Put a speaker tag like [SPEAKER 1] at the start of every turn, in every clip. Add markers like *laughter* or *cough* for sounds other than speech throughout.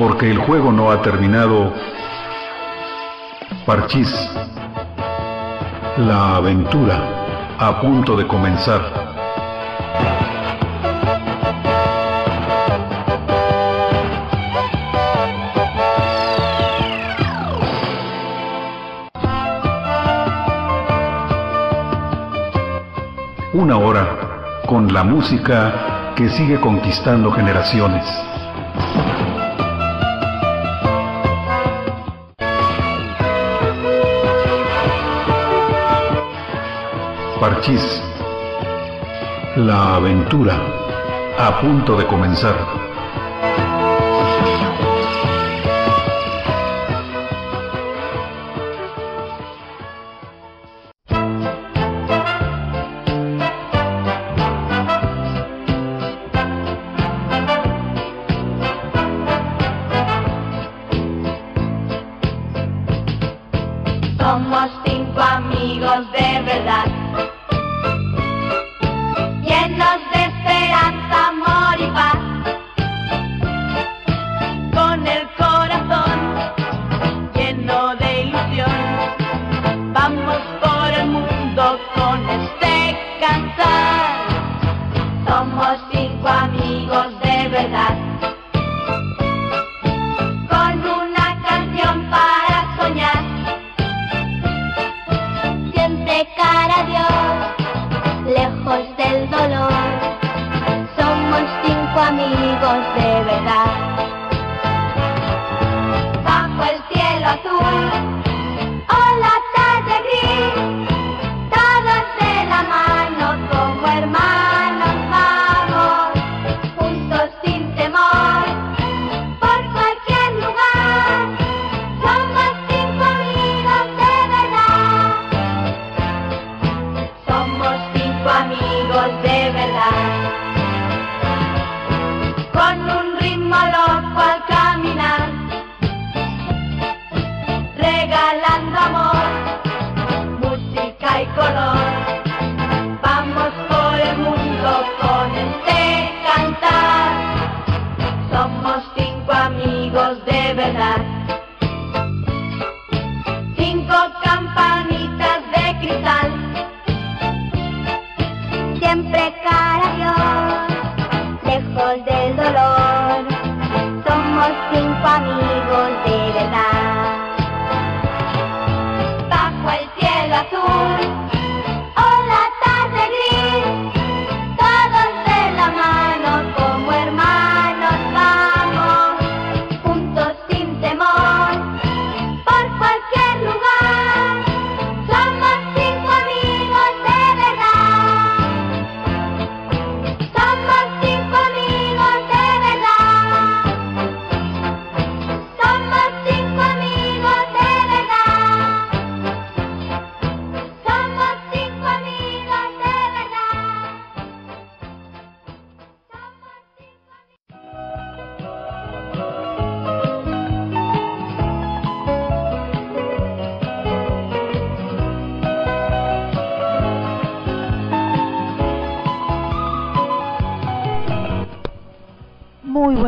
[SPEAKER 1] porque el juego no ha terminado. Parchís, la aventura a punto de comenzar. Una hora con la música que sigue conquistando generaciones. Parchís. La aventura a punto de comenzar.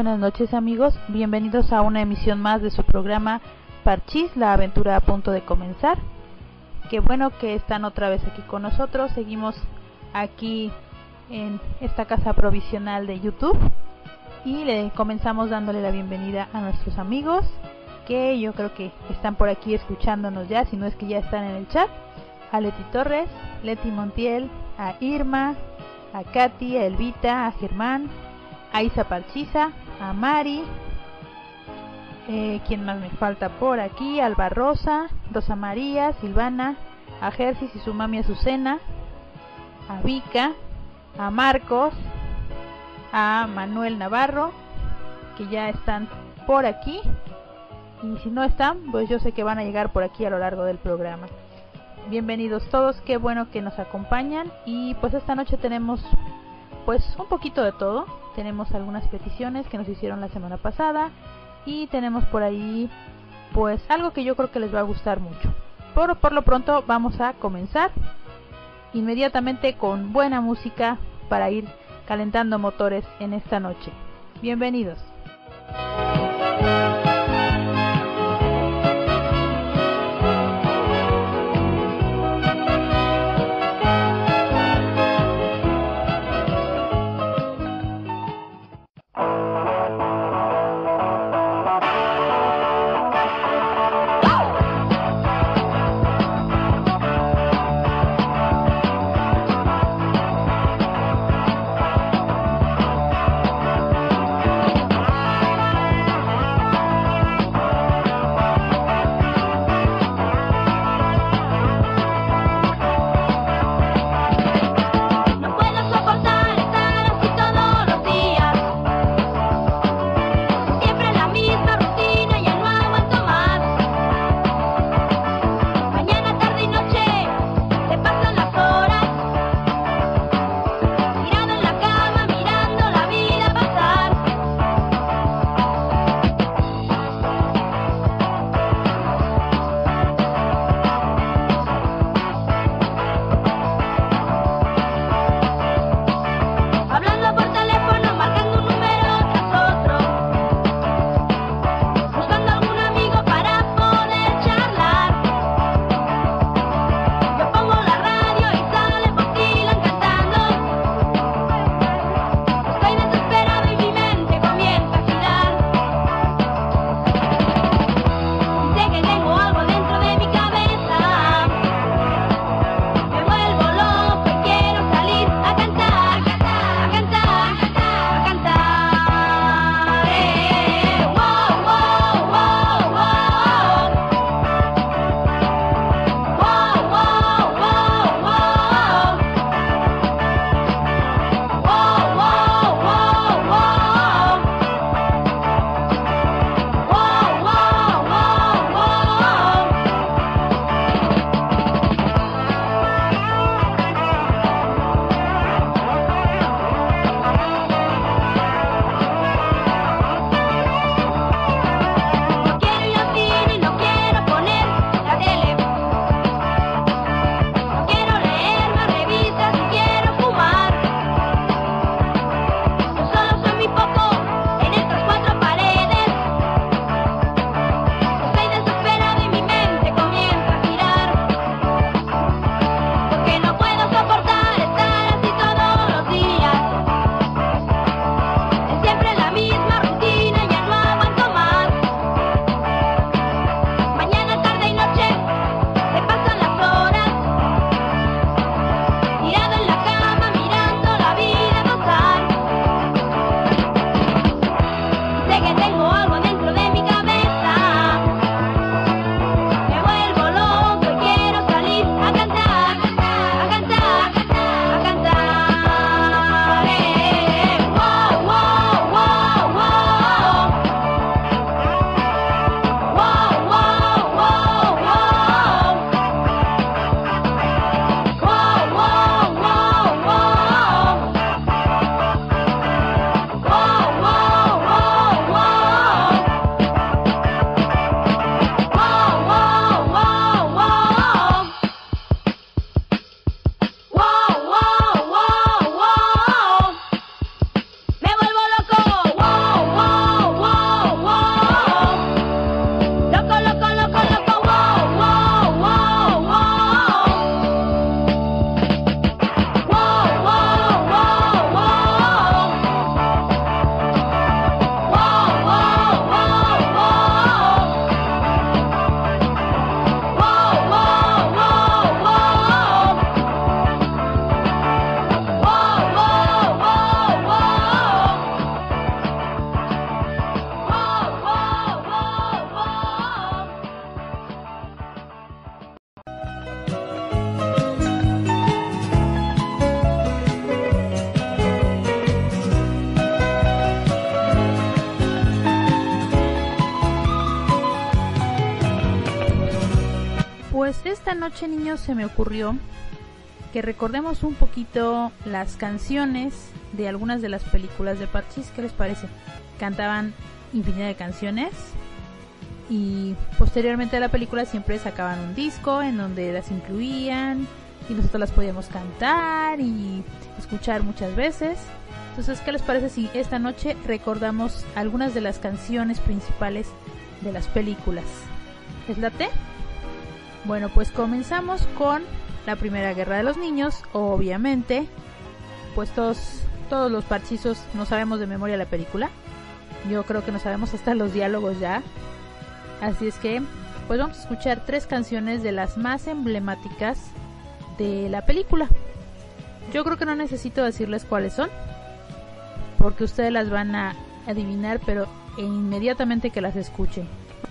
[SPEAKER 2] Buenas noches amigos, bienvenidos a una emisión más de su programa Parchís, la aventura a punto de comenzar. Qué bueno que están otra vez aquí con nosotros, seguimos aquí en esta casa provisional de YouTube. Y le comenzamos dándole la bienvenida a nuestros amigos que yo creo que están por aquí escuchándonos ya, si no es que ya están en el chat, a Leti Torres, Leti Montiel, a Irma, a Katy, a Elvita, a Germán, a Isa Parchiza, a Mari, eh, ¿quién más me falta por aquí? Alba Rosa, Rosa María, Silvana, a Gersis y su mami Azucena, a Vika, a Marcos, a Manuel Navarro, que ya están por aquí. Y si no están, pues yo sé que van a llegar por aquí a lo largo del programa. Bienvenidos todos, qué bueno que nos acompañan y pues esta noche tenemos pues un poquito de todo. Tenemos algunas peticiones que nos hicieron la semana pasada y tenemos por ahí pues algo que yo creo que les va a gustar mucho. Por, por lo pronto vamos a comenzar inmediatamente con buena música para ir calentando motores en esta noche. Bienvenidos. Noche, niños, se me ocurrió que recordemos un poquito las canciones de algunas de las películas de Parchis. ¿Qué les parece? Cantaban infinidad de canciones y posteriormente a la película siempre sacaban un disco en donde las incluían y nosotros las podíamos cantar y escuchar muchas veces.
[SPEAKER 3] Entonces, ¿qué les parece si esta noche recordamos algunas de las canciones principales de las películas? ¿Es la T? Bueno, pues comenzamos con la Primera Guerra de los Niños, obviamente. Pues todos, todos los parchizos no sabemos de memoria la película. Yo creo que no sabemos hasta los diálogos ya. Así es que, pues vamos a escuchar tres canciones de las más emblemáticas de la película. Yo creo que no necesito decirles cuáles son, porque ustedes las van a adivinar, pero inmediatamente que las escuchen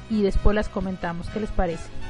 [SPEAKER 3] y después las comentamos. ¿Qué les parece?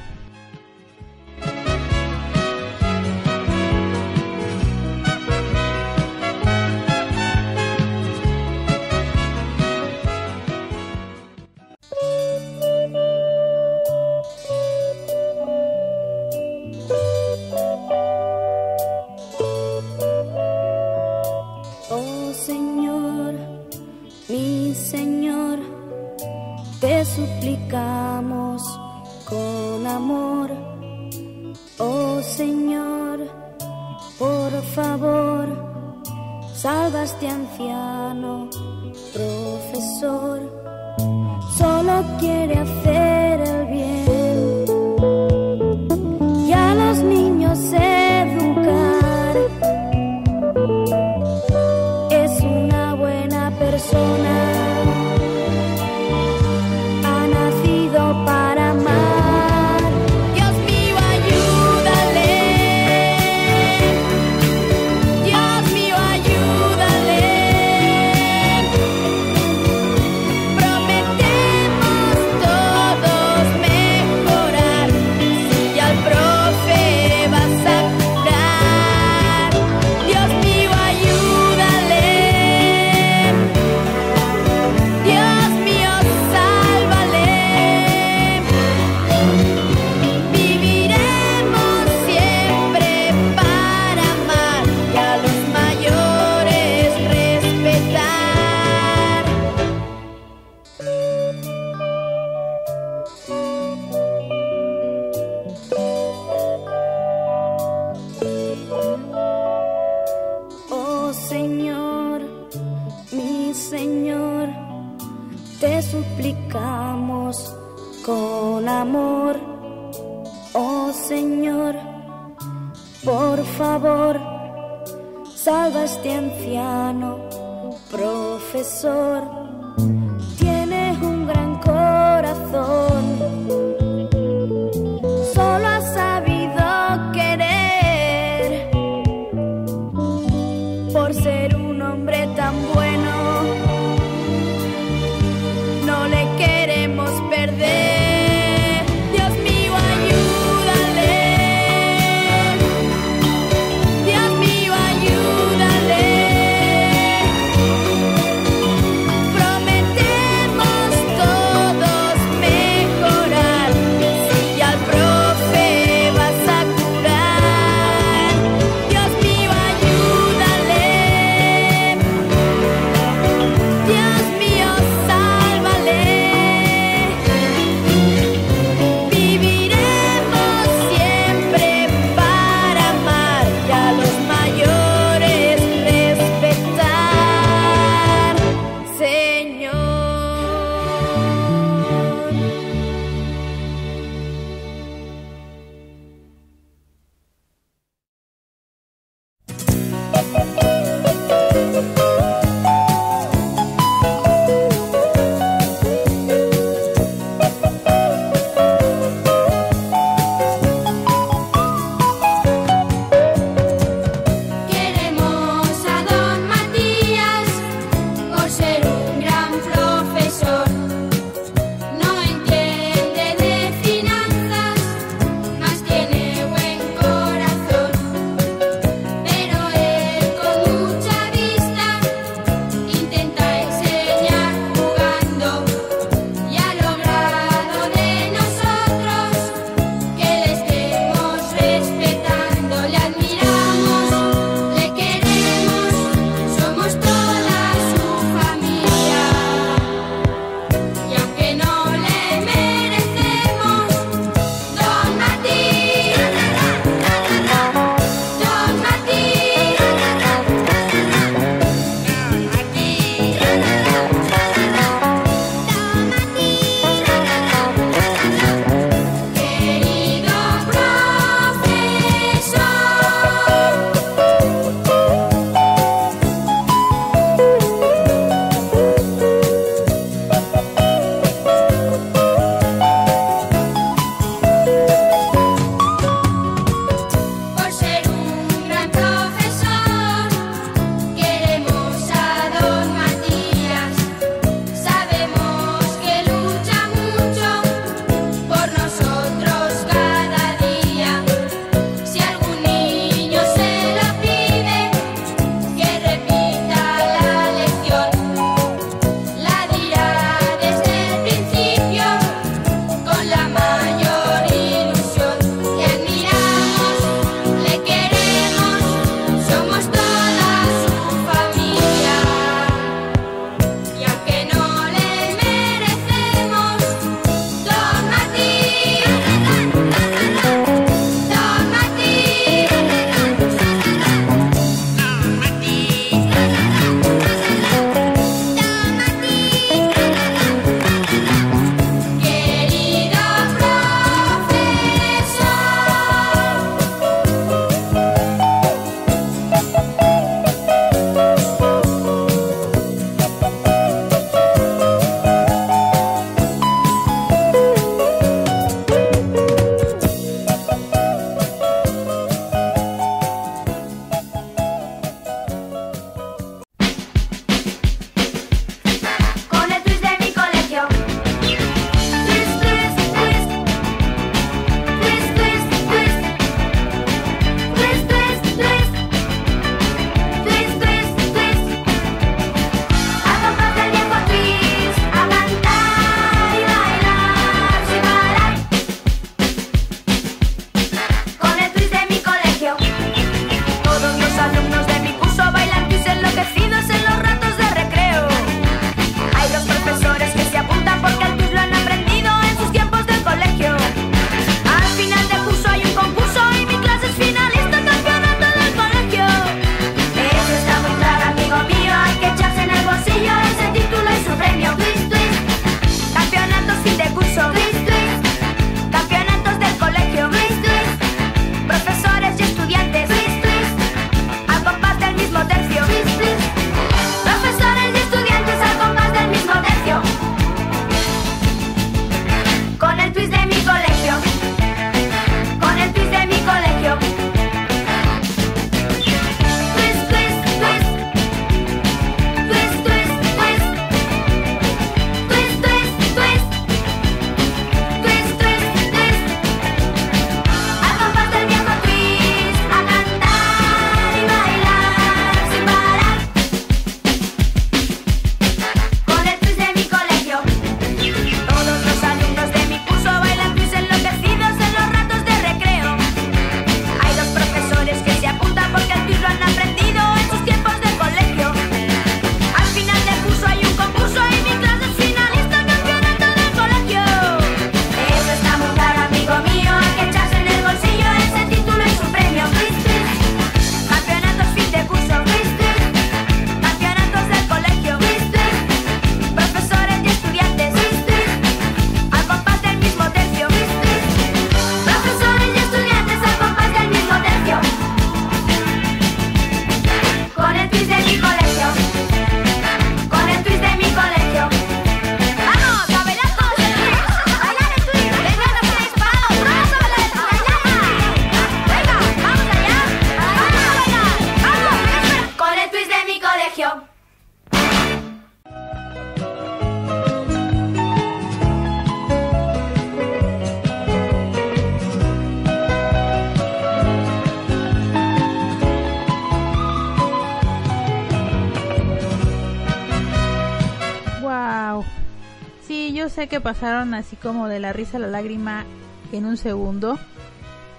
[SPEAKER 2] Que pasaron así como de la risa a la lágrima en un segundo,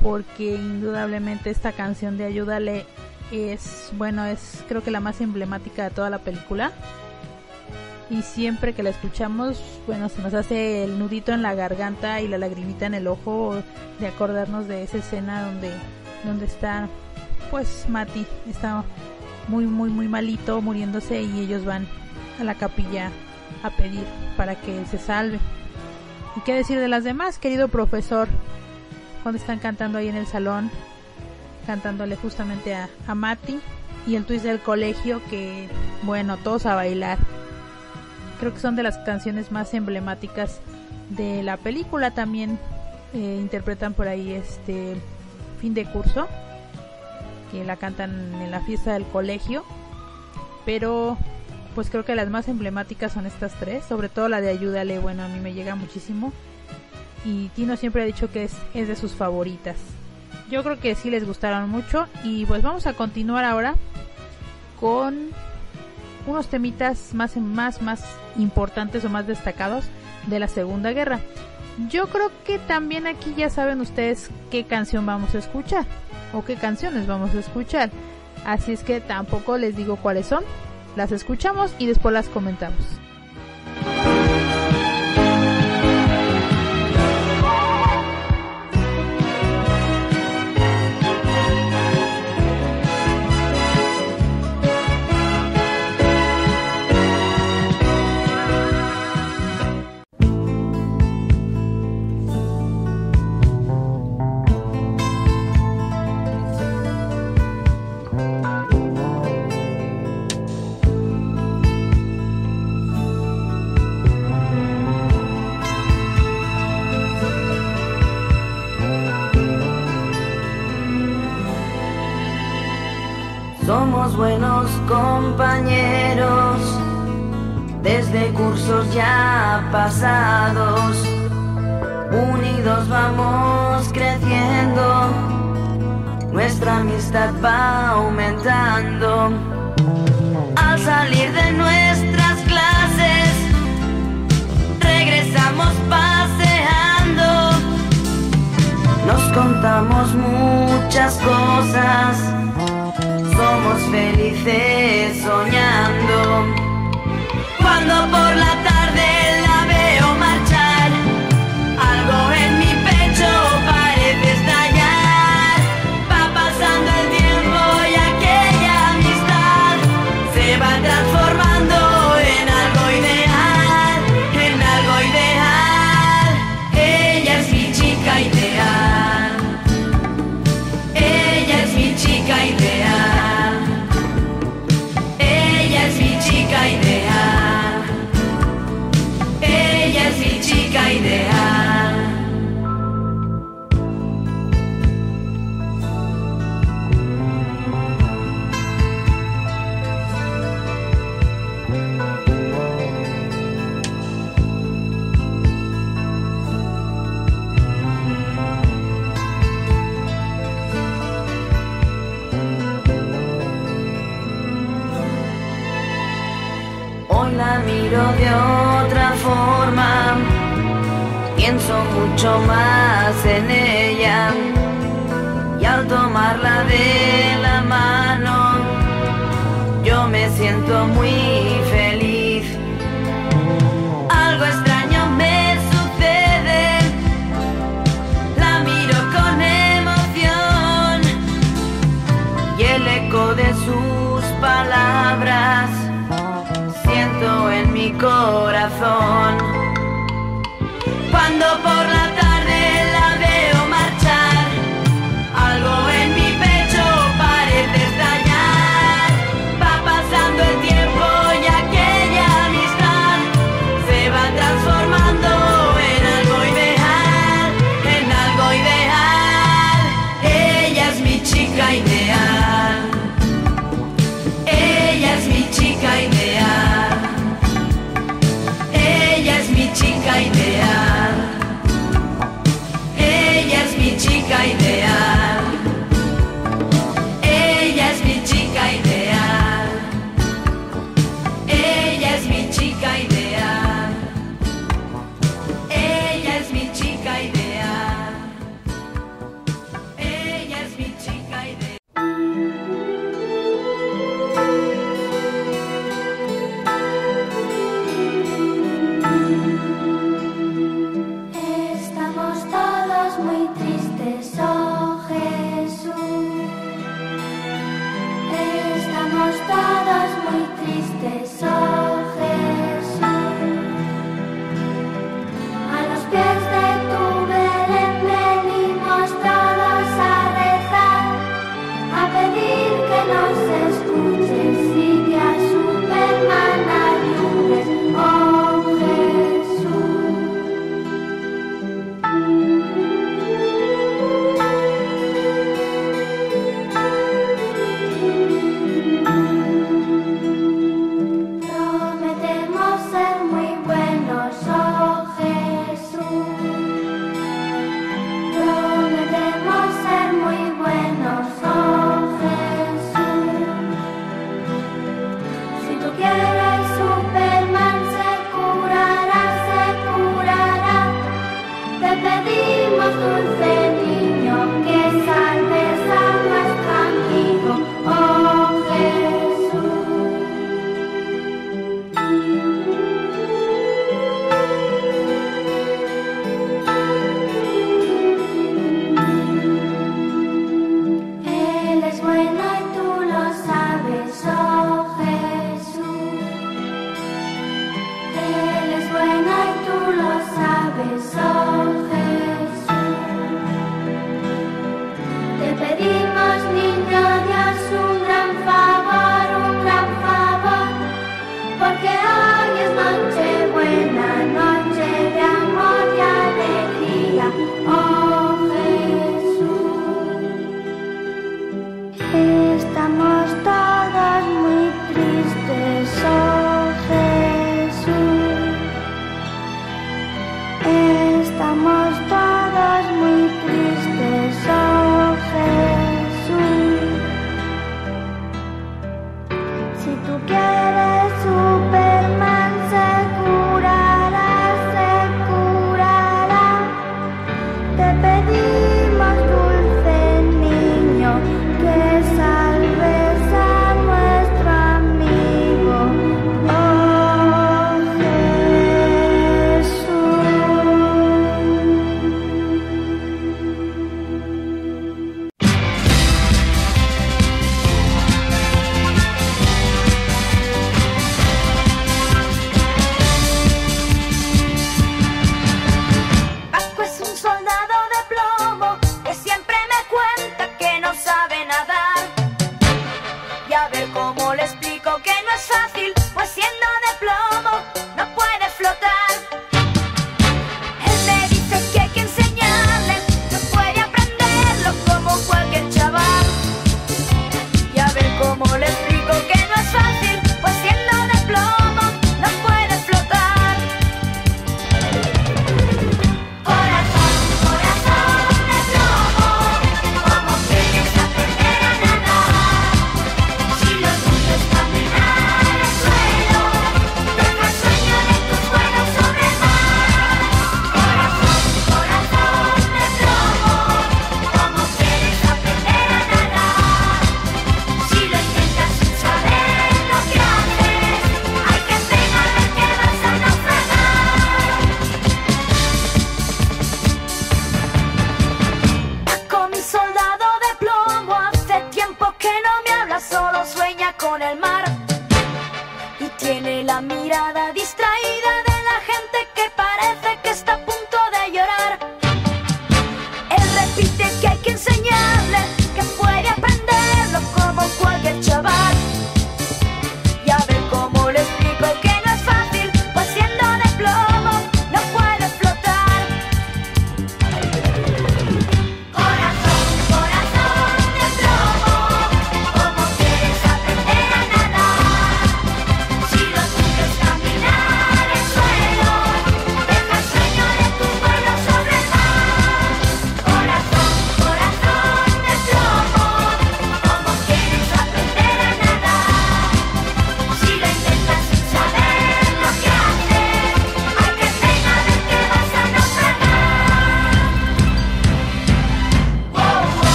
[SPEAKER 2] porque indudablemente esta canción de Ayúdale es, bueno, es creo que la más emblemática de toda la película. Y siempre que la escuchamos, bueno, se nos hace el nudito en la garganta y la lagrimita en el ojo de acordarnos de esa escena donde, donde está, pues Mati está muy, muy, muy malito, muriéndose y ellos van a la capilla a pedir para que él se salve. ¿Y qué decir de las demás, querido profesor? Cuando están cantando ahí en el salón, cantándole justamente a, a Mati y el twist del colegio que, bueno, todos a bailar. Creo que son de las canciones más emblemáticas de la película. También eh, interpretan por ahí este fin de curso, que la cantan en la fiesta del colegio. Pero pues creo que las más emblemáticas son estas tres, sobre todo la de Ayúdale, bueno, a mí me llega muchísimo. Y Tino siempre ha dicho que es, es de sus favoritas. Yo creo que sí les gustaron mucho y pues vamos a continuar ahora con unos temitas más más más importantes o más destacados de la Segunda Guerra. Yo creo que también aquí ya saben ustedes qué canción vamos a escuchar o qué canciones vamos a escuchar. Así es que tampoco les digo cuáles son, las escuchamos y después las comentamos.
[SPEAKER 4] Compañeros desde cursos ya pasados. Unidos vamos creciendo, nuestra amistad va aumentando. Al salir de nuestras clases, regresamos paseando. Nos contamos muchas cosas felices soñando. Cuando por la pienso mucho más en ella y al tomarla de la mano yo me siento muy feliz. Algo extraño me sucede, la miro con emoción y el eco de sus palabras siento en mi corazón.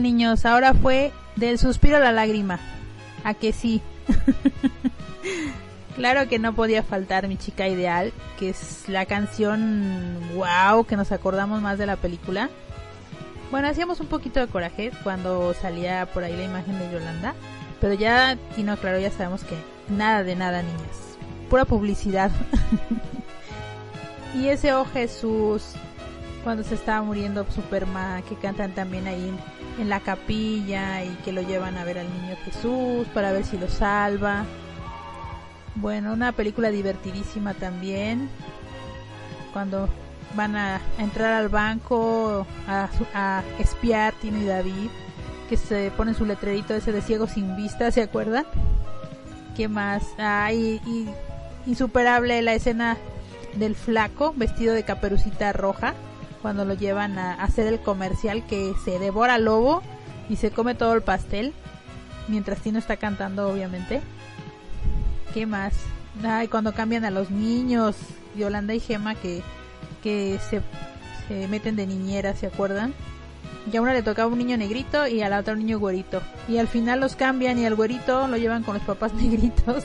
[SPEAKER 2] niños. Ahora fue del suspiro a la lágrima. A que sí. *laughs* claro que no podía faltar mi chica ideal, que es la canción wow que nos acordamos más de la película. Bueno, hacíamos un poquito de coraje cuando salía por ahí la imagen de Yolanda, pero ya Tino Claro ya sabemos que nada de nada, niñas. Pura publicidad. *laughs* y ese oh Jesús cuando se estaba muriendo Superman, que cantan también ahí en, la capilla y que lo llevan a ver al niño Jesús para ver si lo salva. Bueno, una película divertidísima también. Cuando van a entrar al banco a, a espiar Tino y David, que se ponen su letrerito ese de ciego sin vista, ¿se acuerdan? ¿Qué más? Ah, y insuperable la escena del flaco vestido de caperucita roja cuando lo llevan a hacer el comercial que se devora al lobo y se come todo el pastel mientras Tino está cantando obviamente. ¿Qué más? Ay, cuando cambian a los niños, Yolanda y Gema que, que se, se meten de niñera, ¿se acuerdan? Y a una le tocaba un niño negrito y a la otra un niño güerito. Y al final los cambian y al güerito lo llevan con los papás *laughs* negritos.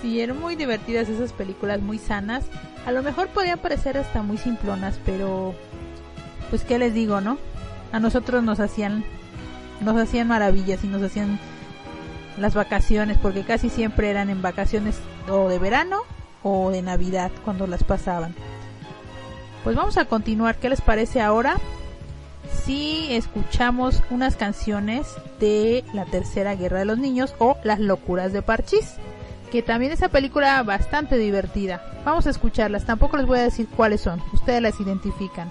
[SPEAKER 2] sí, eran muy divertidas esas películas, muy sanas. A lo mejor podían parecer hasta muy simplonas, pero pues qué les digo, ¿no? A nosotros nos hacían nos hacían maravillas y nos hacían las vacaciones porque casi siempre eran en vacaciones o de verano o de Navidad cuando las pasaban. Pues vamos a continuar, ¿qué les parece ahora? Si escuchamos unas canciones de la Tercera Guerra de los Niños o Las Locuras de Parchís, que también es una película bastante divertida. Vamos a escucharlas, tampoco les voy a decir cuáles son, ustedes las identifican.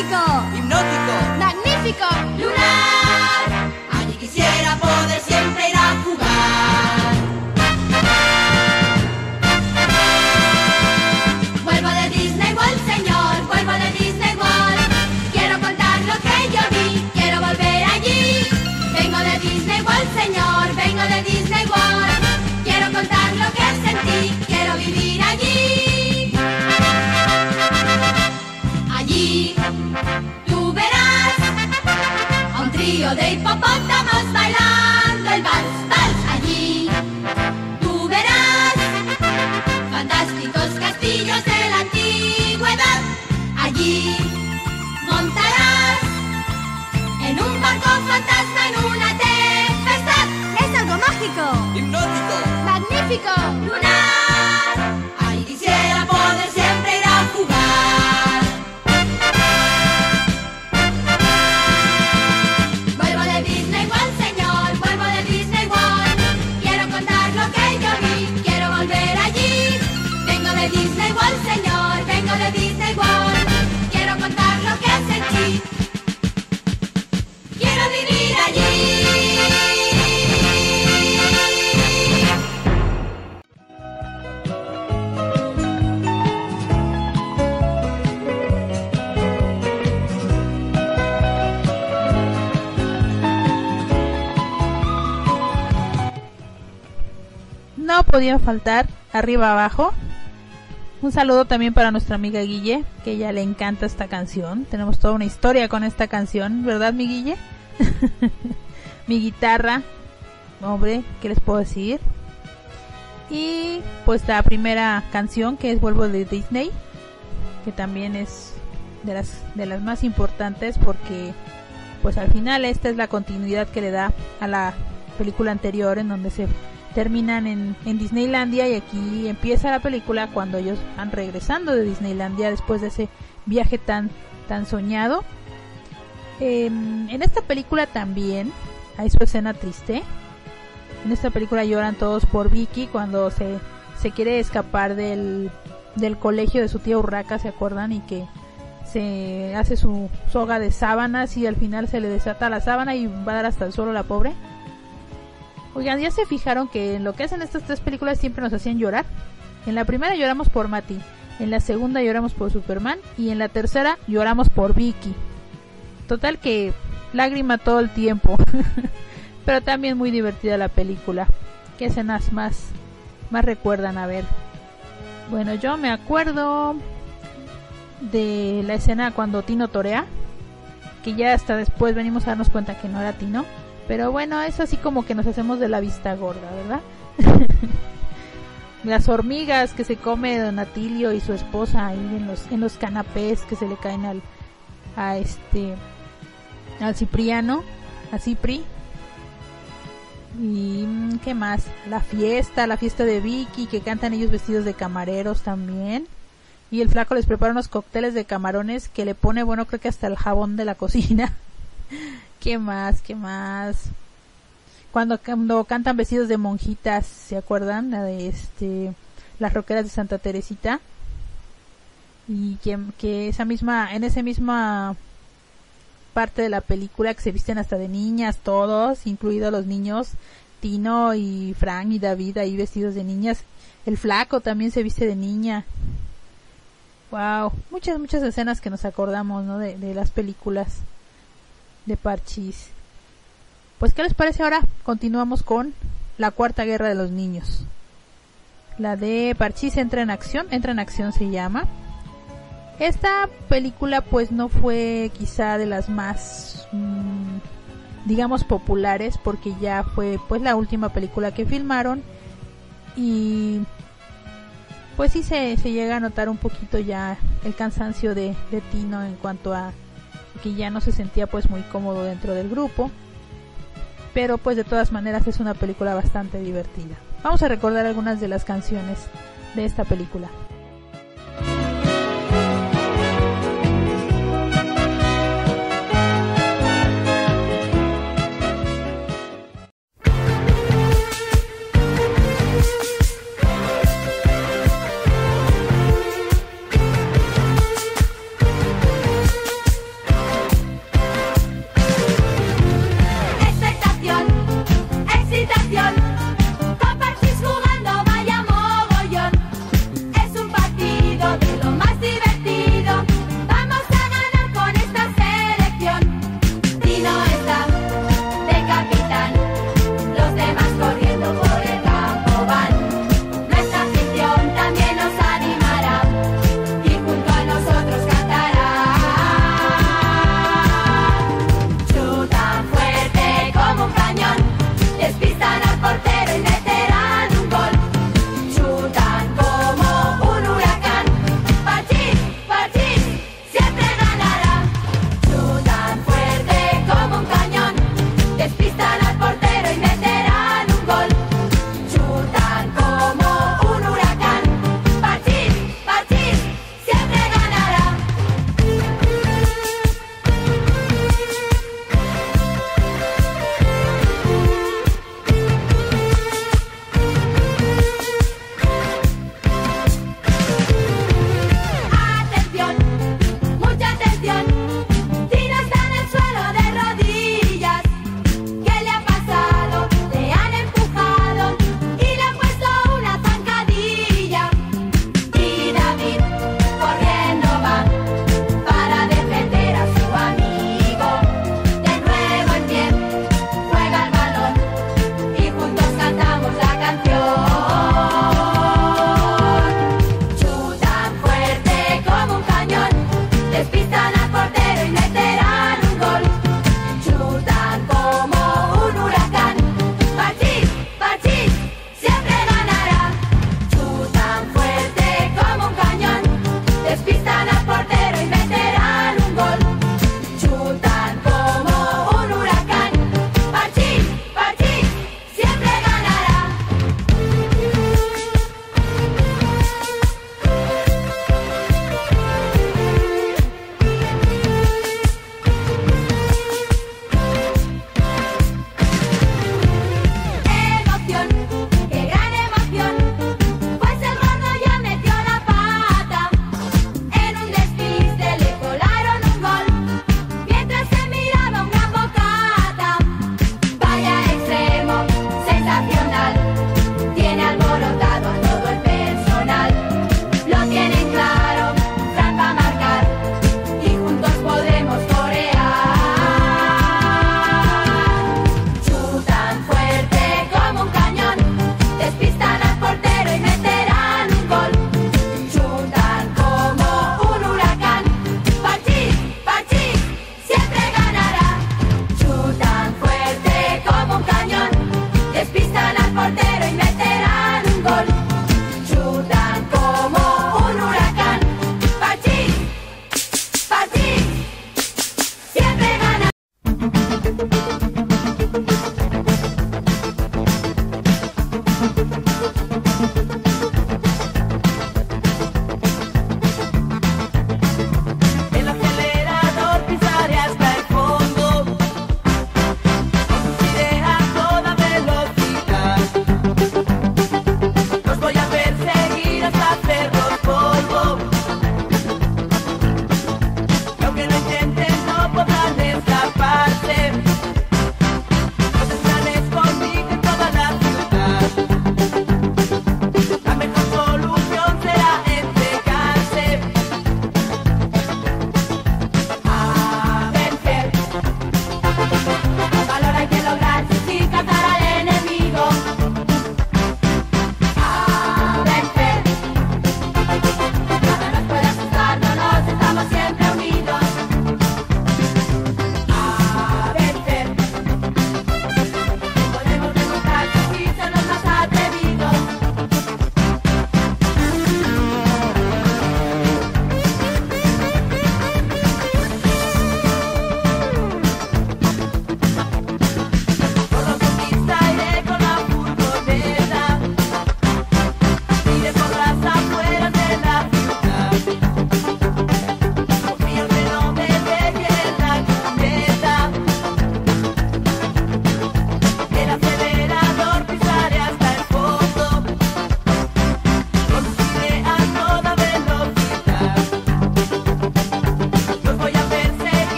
[SPEAKER 5] Algo
[SPEAKER 6] Allí montarás en un barco fantasma en una tempestad.
[SPEAKER 5] Es algo mágico.
[SPEAKER 7] Hipnótico.
[SPEAKER 5] Magnífico.
[SPEAKER 2] Podía faltar arriba abajo. Un saludo también para nuestra amiga Guille, que ya le encanta esta canción. Tenemos toda una historia con esta canción, ¿verdad, mi Guille? *laughs* mi guitarra, hombre, ¿qué les puedo decir? Y pues la primera canción que es Vuelvo de Disney, que también es de las de las más importantes porque pues al final esta es la continuidad que le da a la película anterior en donde se terminan en, en Disneylandia y aquí empieza la película cuando ellos van regresando de Disneylandia después de ese viaje tan tan soñado. Em, en esta película también hay su escena triste. En esta película lloran todos por Vicky cuando se, se quiere escapar del, del colegio de su tía Urraca, ¿se acuerdan? Y que se hace su soga de sábanas y al final se le desata la sábana y va a dar hasta el suelo la pobre. Oigan, ¿ya se fijaron que en lo que hacen estas tres películas siempre nos hacían llorar? En la primera lloramos por Matty, en la segunda lloramos por Superman y en la tercera lloramos por Vicky. Total que lágrima todo el tiempo. *laughs* Pero también muy divertida la película. ¿Qué escenas más, más recuerdan? A ver. Bueno, yo me acuerdo de la escena cuando Tino torea. Que ya hasta después venimos a darnos cuenta que no era Tino. Pero bueno, es así como que nos hacemos de la vista gorda, ¿verdad? *laughs* Las hormigas que se come Don Atilio y su esposa ahí en los, en los canapés que se le caen al, a este, al Cipriano, a Cipri. Y mm, qué más, la fiesta, la fiesta de Vicky, que cantan ellos vestidos de camareros también. Y el flaco les prepara unos cócteles de camarones que le pone, bueno, creo que hasta el jabón de la cocina. *laughs* ¿Qué más? ¿Qué más? Cuando, cuando cantan vestidos de monjitas, ¿se acuerdan? La de este, las roqueras de Santa Teresita. Y que, que esa misma, en esa misma parte de la película que se visten hasta de niñas todos, incluidos los niños, Tino y Fran y David ahí vestidos de niñas. El flaco también se viste de niña. Wow, muchas, muchas escenas que nos acordamos, ¿no? De las películas de Parchis. Pues, ¿qué les parece ahora? Continuamos con la cuarta guerra de los niños. La de Parchis entra en acción, entra en acción se llama. Esta película pues no fue quizá de las más mm, digamos populares porque ya fue pues la última película que filmaron y pues sí se, se llega a notar un poquito ya el cansancio de, de Tino en cuanto a que ya no se sentía pues muy cómodo dentro del grupo. Pero pues de todas maneras es una película bastante divertida. Vamos a recordar algunas de las canciones de esta película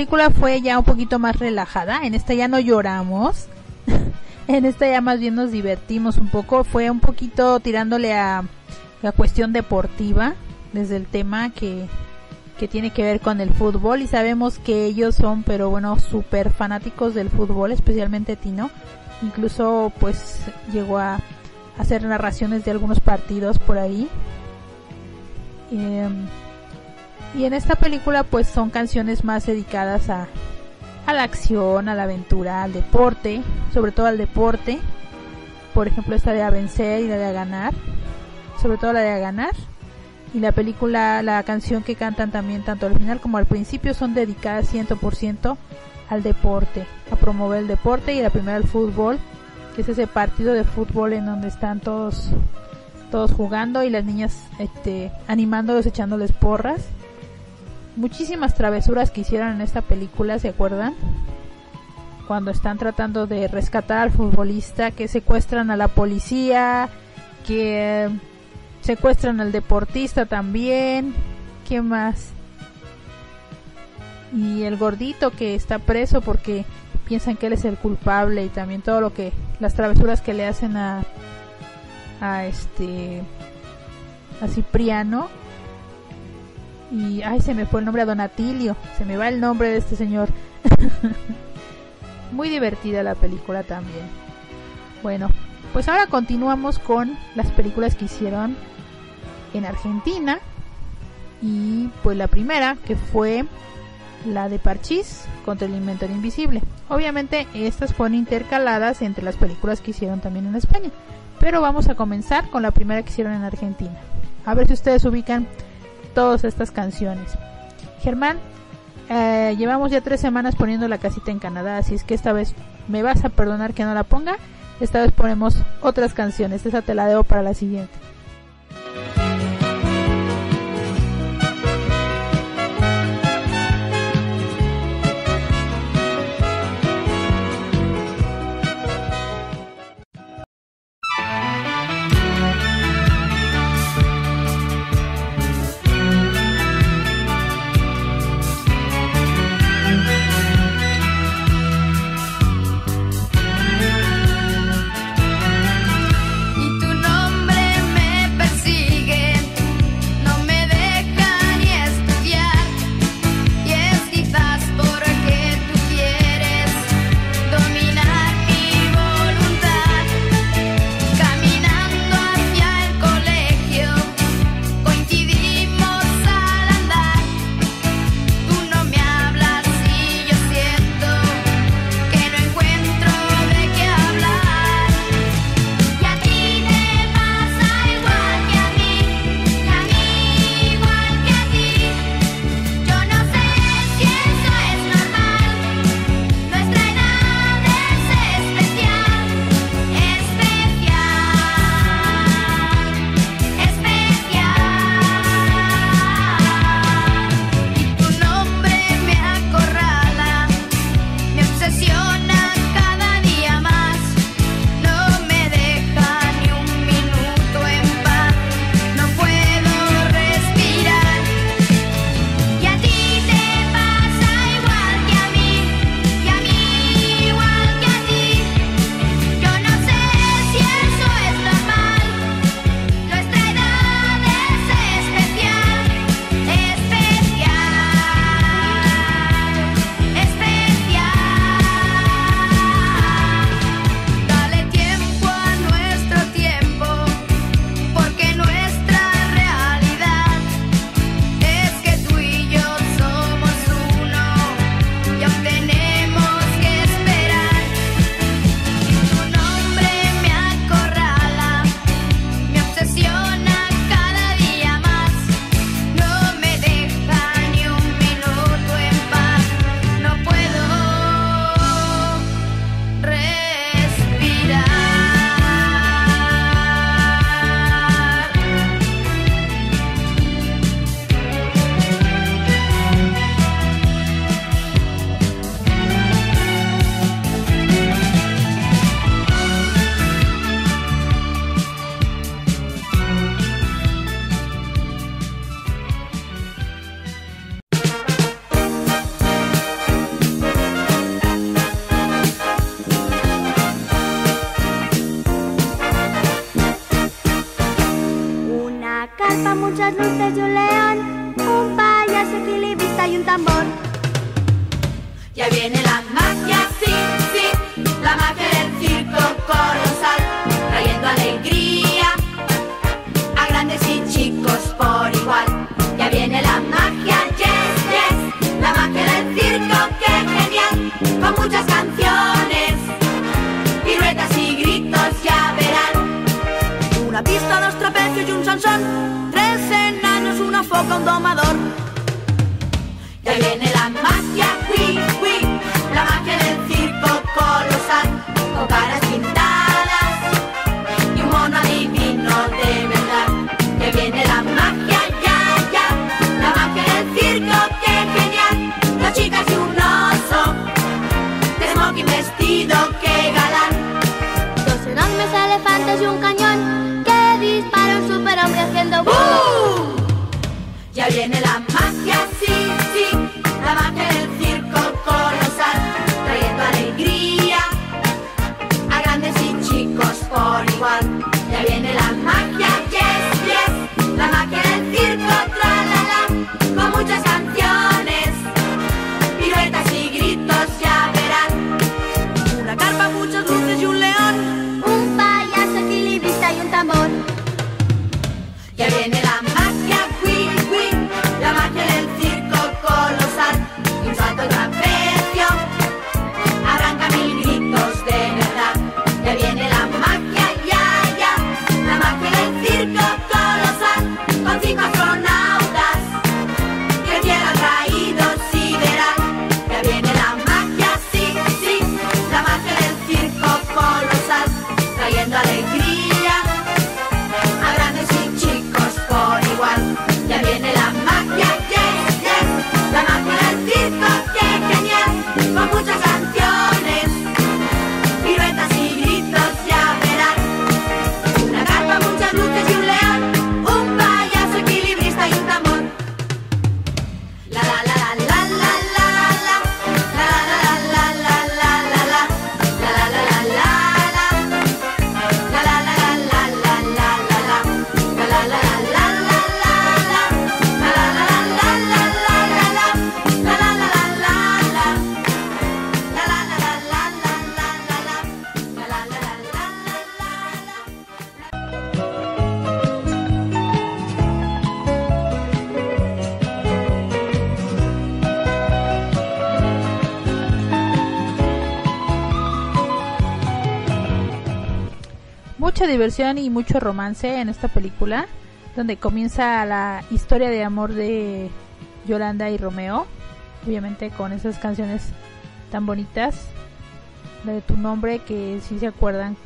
[SPEAKER 2] película fue ya un poquito más relajada, en esta ya no lloramos, *laughs* en esta ya más bien nos divertimos un poco, fue un poquito tirándole a la cuestión deportiva, desde el tema que, que tiene que ver con el fútbol. Y sabemos que ellos son, pero bueno, súper fanáticos del fútbol, especialmente Tino, incluso pues llegó a hacer narraciones de algunos partidos por ahí. Em, y en esta película pues son canciones más dedicadas a, a la acción, a la aventura, al deporte, sobre todo al deporte. Por ejemplo esta de a vencer y la de a ganar, sobre todo la de a ganar. Y la película, la canción que cantan también tanto al final como al principio son dedicadas 100% al deporte, a promover el deporte y la primera al fútbol, que es ese partido de fútbol en donde están todos todos jugando y las niñas este animándolos echándoles porras muchísimas travesuras que hicieron en esta película, ¿se acuerdan? Cuando están tratando de rescatar al futbolista, que secuestran a la policía, que secuestran al deportista también, ¿qué más? Y el gordito que está preso porque piensan que él es el culpable y también todo lo que las travesuras que le hacen a a este a Cipriano y ay se me fue el nombre a Donatilio se me va el nombre de este señor. *laughs* Muy divertida la película también. Bueno pues ahora continuamos con las películas que hicieron en Argentina. Y pues la primera que fue la de Parchís contra el Inventor Invisible. Obviamente estas fueron intercaladas entre las películas que hicieron también en España. Pero vamos a comenzar con la primera que hicieron en Argentina. A ver si ustedes ubican todas estas canciones. Germán, eh, llevamos ya tres semanas poniendo la casita en Canadá, así es que esta vez me vas a perdonar que no la ponga. Esta vez ponemos otras canciones, esa te la debo para la siguiente. diversión y mucho romance en esta película, donde comienza la historia de amor de Yolanda y Romeo, obviamente con esas canciones tan bonitas, la de tu nombre que si sí se acuerdan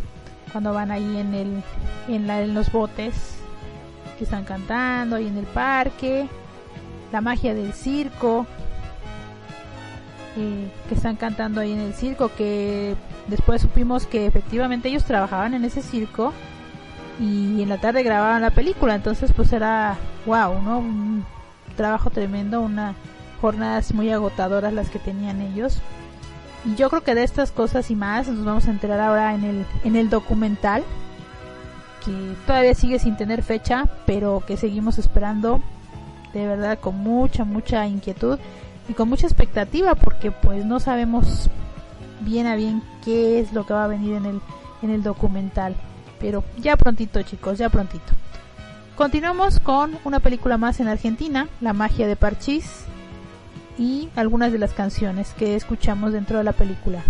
[SPEAKER 2] cuando van ahí en el en, la, en los botes que están cantando ahí en el parque, la magia del circo, eh, que están cantando ahí en el circo, que después supimos que efectivamente ellos trabajaban en ese circo y en la tarde grababan la película, entonces pues era wow, ¿no? Un trabajo tremendo, una jornadas muy agotadoras las que tenían ellos. Y yo creo que de estas cosas y más nos vamos a enterar ahora en el en el documental que todavía sigue sin tener fecha, pero que seguimos esperando de verdad con mucha mucha inquietud y con mucha expectativa porque pues no sabemos bien a bien qué es lo que va a venir en el en el documental pero ya prontito chicos, ya prontito. Continuamos con una película más en Argentina, La magia de Parchís, y algunas de las canciones que escuchamos dentro de la película.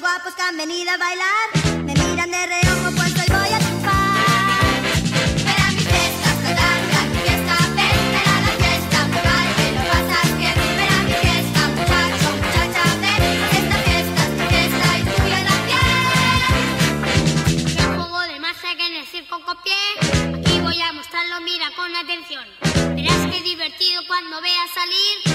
[SPEAKER 8] Guapos que han venido a bailar. Me miran de reojo, pues hoy voy a triunfar. Ven a mi fiesta, esta tarde, a a fiesta, me baile, lo pasas bien. Ven a mi fiesta, muchacho, muchacha, ven, esta fiesta es mi fiesta y tuya también.
[SPEAKER 9] Qué juego de que en el circo copié. Aquí voy a mostrarlo, mira con atención. Verás que divertido cuando veas salir.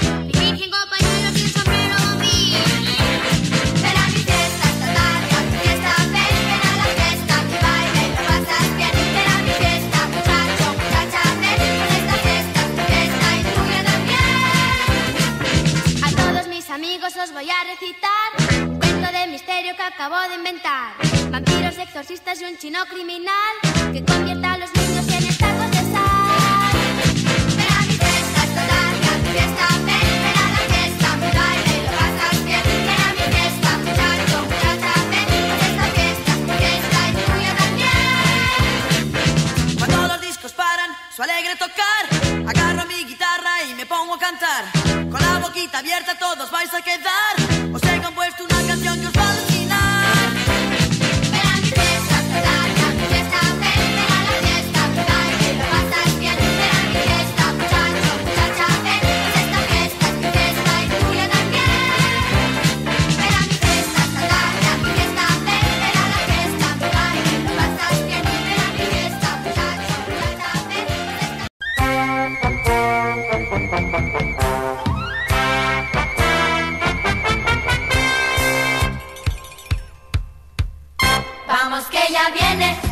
[SPEAKER 9] Amigos os voy a recitar un cuento de misterio que acabo de inventar. Vampiros, exorcistas y un chino criminal que convierta a los niños en estatuas de sal.
[SPEAKER 8] Ven a mi fiesta, esta tarde, a mi fiesta, ven, ven a la fiesta, mi baile, lo pasas bien. Ven a mi fiesta, muchacho, muchacha, ven, esta fiesta es mi fiesta y tuya también.
[SPEAKER 4] Cuando los discos paran, su alegre tocar, agarro mi guitarra y me pongo a cantar. Boquita abierta todos vais a quedar. Os he compuesto una canción que os va a alucinar.
[SPEAKER 8] Mi
[SPEAKER 5] Vamos ya viene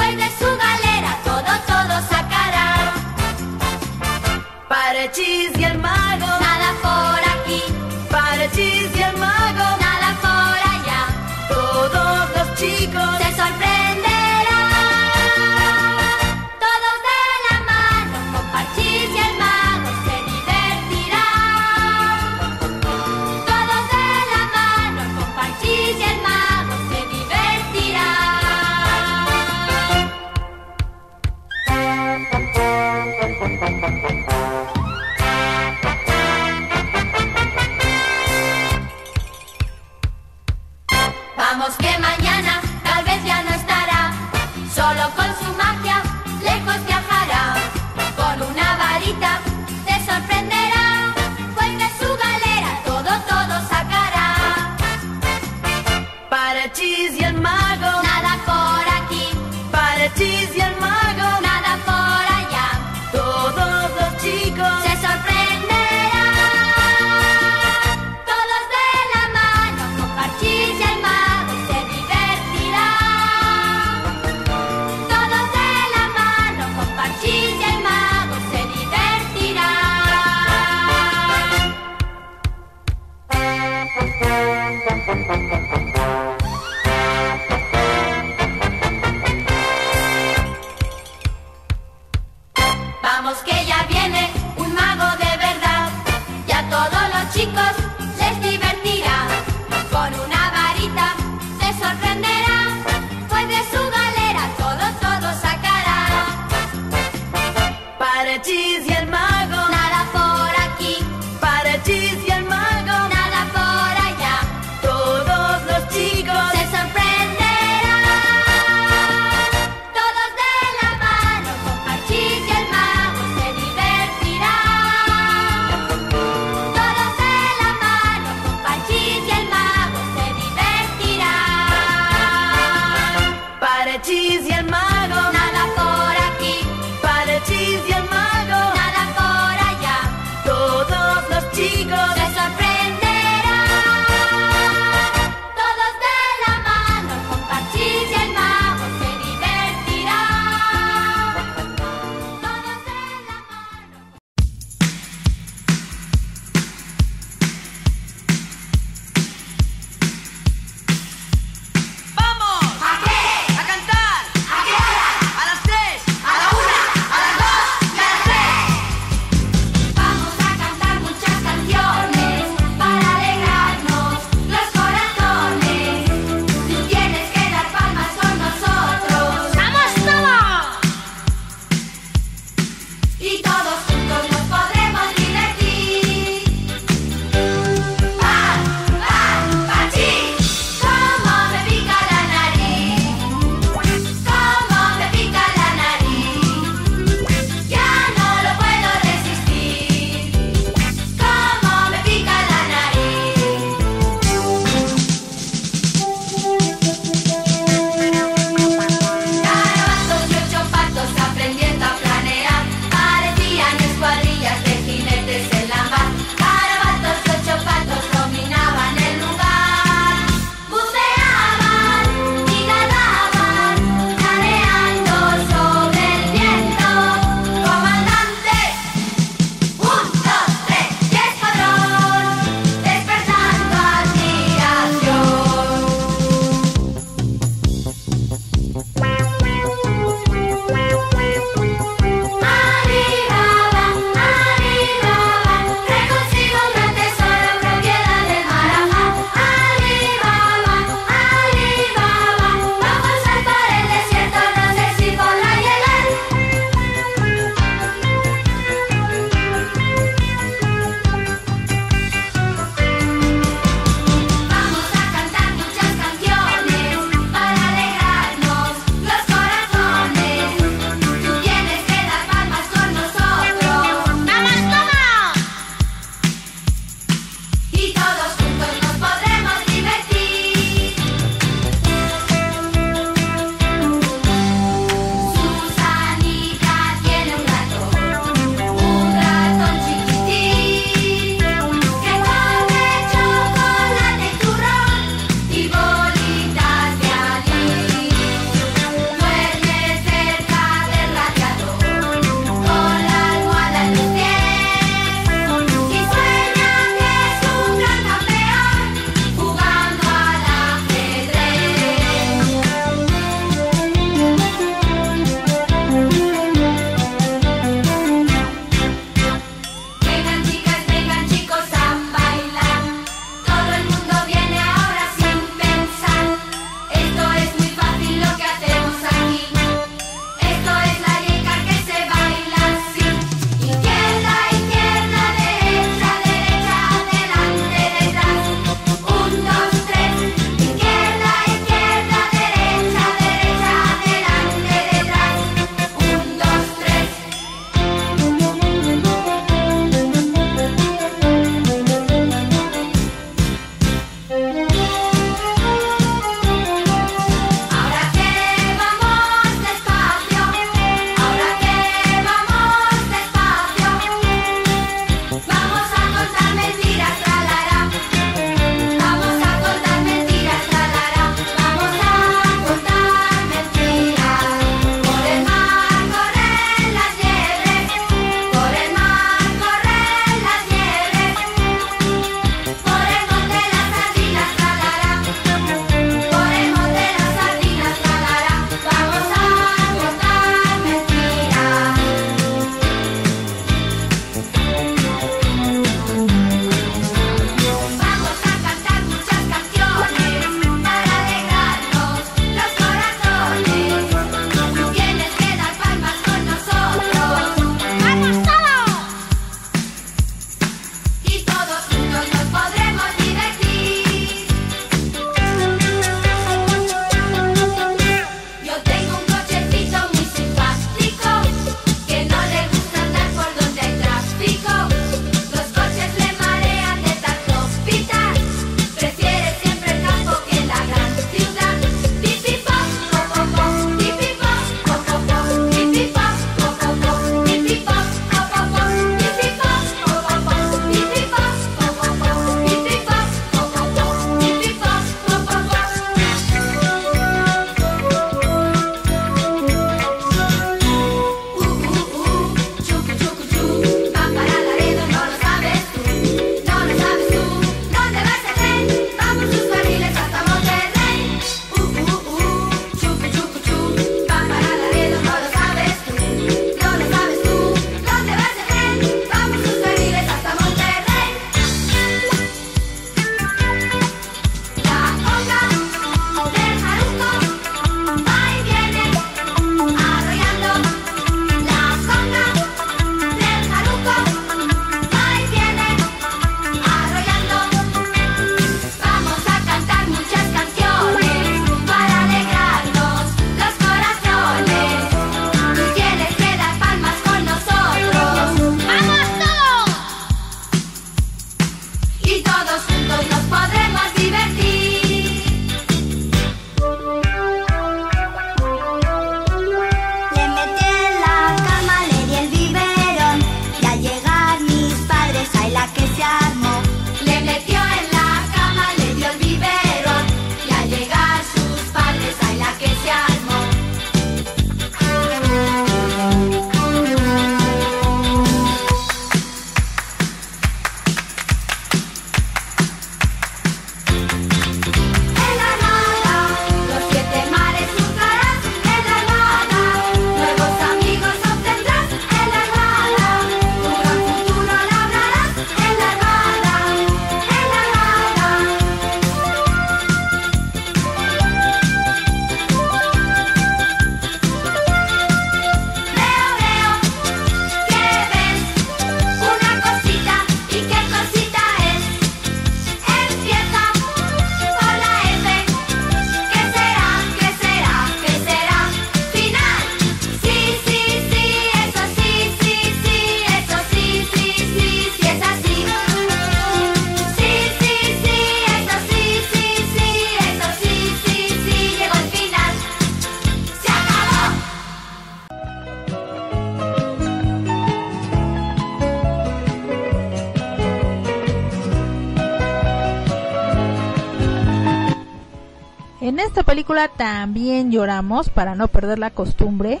[SPEAKER 2] también lloramos para no perder la costumbre.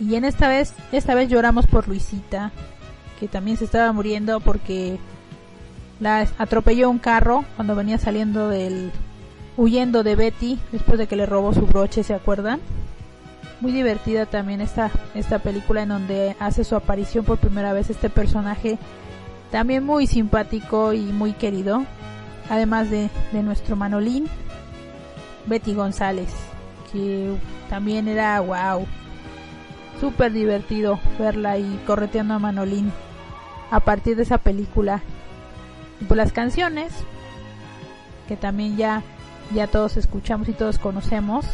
[SPEAKER 2] Y en esta vez, esta vez lloramos por Luisita, que también se estaba muriendo porque la atropelló un carro cuando venía saliendo del huyendo de Betty después de que le robó su broche, ¿se acuerdan? Muy divertida también esta esta película en donde hace su aparición por primera vez este personaje también muy simpático y muy querido, además de, de nuestro Manolín, Betty González, que también era wow, súper divertido verla ahí correteando a Manolín a partir de esa película. Y pues las canciones, que también ya, ya todos escuchamos y todos conocemos.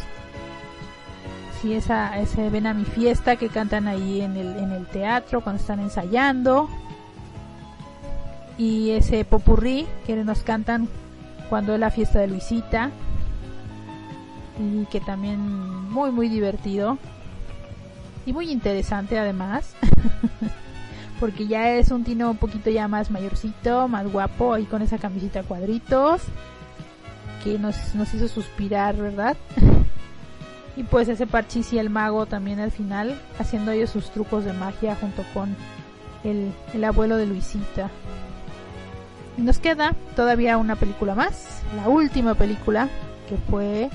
[SPEAKER 2] Sí, esa, ese ven a mi fiesta que cantan ahí en el, en el teatro cuando están ensayando. Y ese popurrí que nos cantan cuando es la fiesta de Luisita. Y que también muy muy divertido. Y muy interesante además. *laughs* porque ya es un Tino un poquito ya más mayorcito, más guapo, ahí con esa camisita cuadritos, que nos, nos hizo suspirar, ¿verdad? *laughs* y pues ese Parchís y el mago también al final, haciendo ellos sus trucos de magia junto con el, el abuelo de Luisita. Y nos queda todavía una película más, la última película, que fue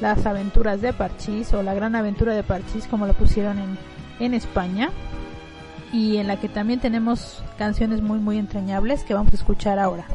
[SPEAKER 2] Las aventuras de Parchís, o La gran aventura de Parchís, como lo pusieron en, en España y en la que también tenemos canciones muy muy entrañables que vamos a escuchar ahora.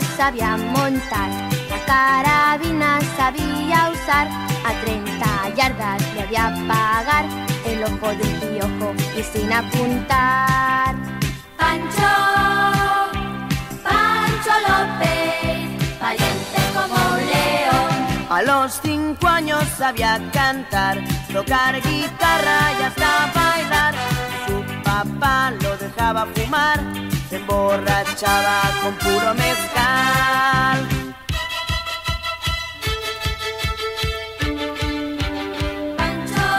[SPEAKER 5] Sabía montar, la carabina sabía usar, a 30 yardas le había pagar el ojo de un piojo y sin apuntar. Pancho, Pancho López, valiente como un león.
[SPEAKER 4] A los cinco años sabía cantar, tocar guitarra y hasta bailar. Su papá lo dejaba fumar, se emborrachaba con puro mezcal.
[SPEAKER 5] Pancho,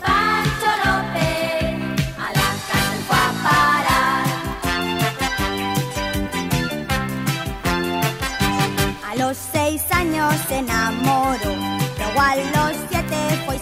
[SPEAKER 5] Pancho López, a la cárcel fue a parar. A los seis años se enamoró, luego a los siete fue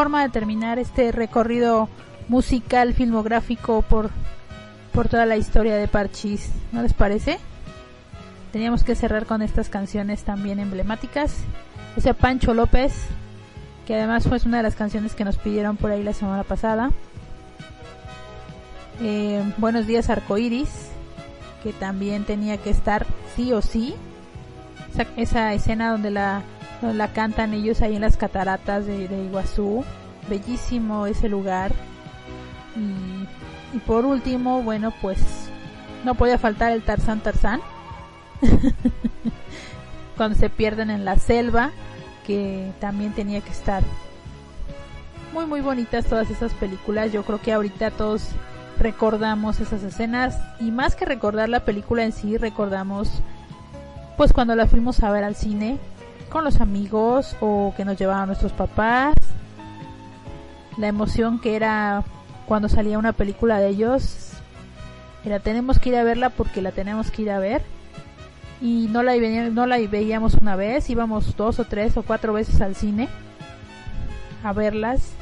[SPEAKER 2] forma de terminar este recorrido musical filmográfico por, por toda la historia de Parchís, ¿no les parece? Teníamos que cerrar con estas canciones también emblemáticas. Ese Pancho López, que además fue una de las canciones que nos pidieron por ahí la semana pasada. Eh, Buenos días Arcoiris, que también tenía que estar sí o sí. Esa, esa escena donde la, la cantan ellos ahí en las cataratas de, de Iguazú. Bellísimo ese lugar. Y, y por último, bueno, pues no podía faltar el Tarzán Tarzán. *laughs* Cuando se pierden en la selva, que también tenía que estar muy muy bonitas todas esas películas. Yo creo que ahorita todos recordamos esas escenas y más que recordar la película en sí, recordamos pues cuando la fuimos a ver al cine con los amigos o que nos llevaban nuestros papás. La emoción que era cuando salía una película de ellos. Era tenemos que ir a verla porque la tenemos que ir a ver. Y no la, no la veíamos una vez, íbamos dos o tres o cuatro veces al cine a verlas.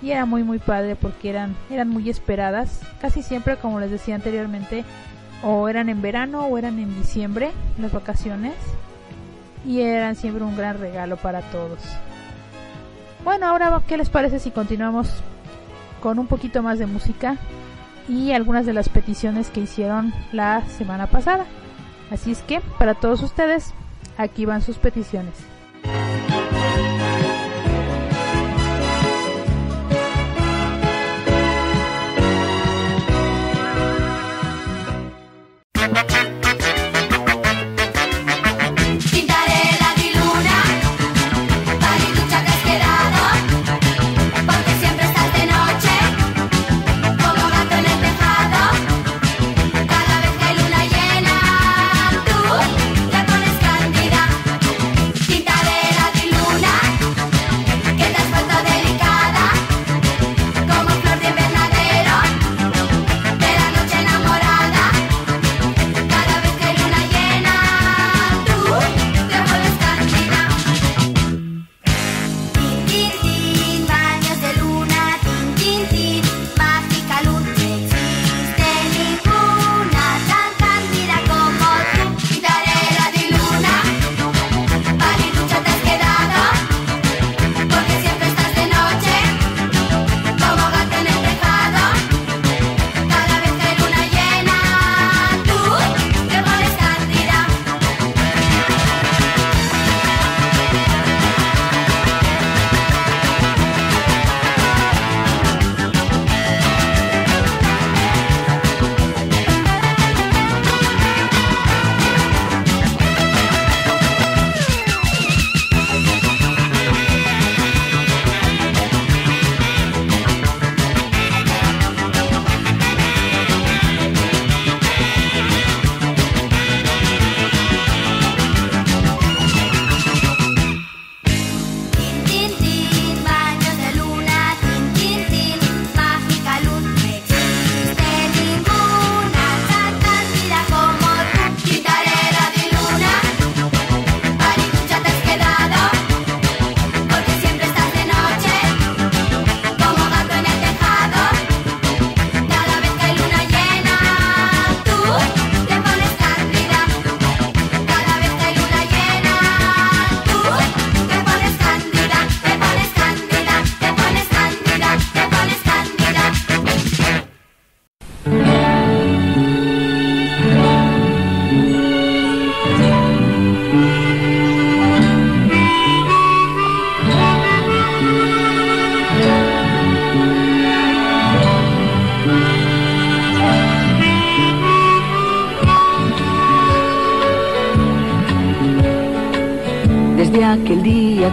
[SPEAKER 2] Y era muy muy padre porque eran, eran muy esperadas. Casi siempre, como les decía anteriormente, o eran en verano o eran en diciembre, las vacaciones. Y eran siempre un gran regalo para todos. Bueno, ahora, ¿qué les parece si continuamos con un poquito más de música y algunas de las peticiones que hicieron la semana pasada? Así es que, para todos ustedes, aquí van sus peticiones.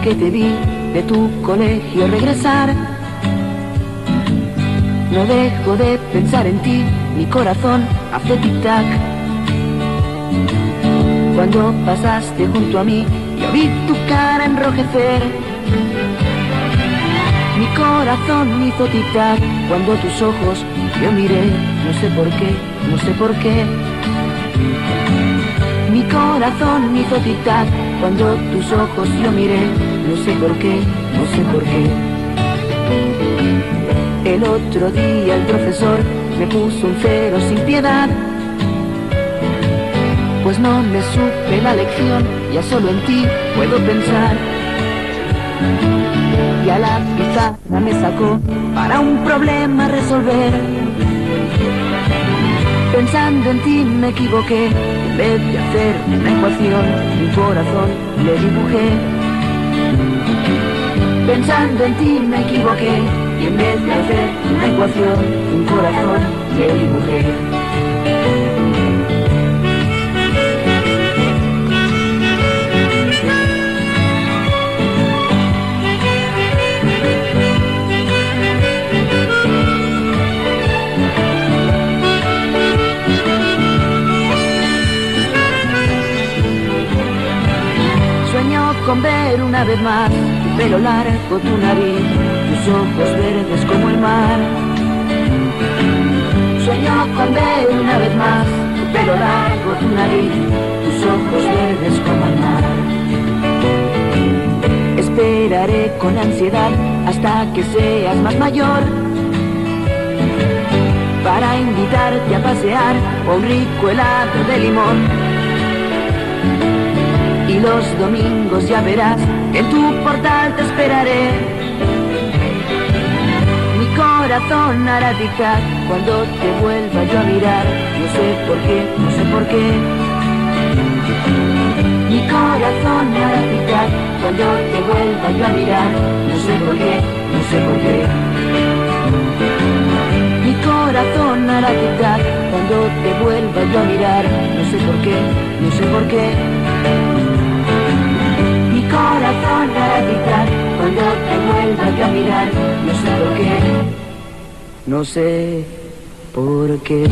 [SPEAKER 5] Que te vi de tu colegio regresar. No dejo de pensar en ti, mi corazón hace tic-tac. Cuando pasaste junto a mí, yo vi tu cara enrojecer. Mi corazón hizo tic-tac cuando tus ojos yo miré, no sé por qué, no sé por qué. Mi corazón hizo tic-tac cuando tus ojos yo miré, no sé por qué, no sé por qué. El otro día el profesor me puso un cero sin piedad. Pues no me supe la lección, ya solo en ti puedo pensar. Y a la pizarra me sacó para un problema resolver. Pensando en ti me equivoqué, en vez de hacer una ecuación, mi corazón le dibujé. Pensando en ti me equivoqué, y en vez de hacer una ecuación, un corazón le dibujé. Sueño con ver una vez más pelo largo, tu nariz, tus ojos verdes como el mar. Sueño con ver una vez más tu pelo largo, tu nariz, tus ojos verdes como el mar. Esperaré con ansiedad hasta que seas más mayor para invitarte a pasear a un rico helado de limón. Y los domingos ya verás en tu portal te esperaré. Mi corazón hará tic-tac cuando te vuelva yo a mirar. No sé por qué, no sé por qué. Mi corazón hará tic-tac cuando te vuelva yo a mirar. No sé por qué, no sé por qué. Mi corazón hará tic-tac cuando te vuelva yo a mirar. No sé por qué, no sé por qué. No sé por qué.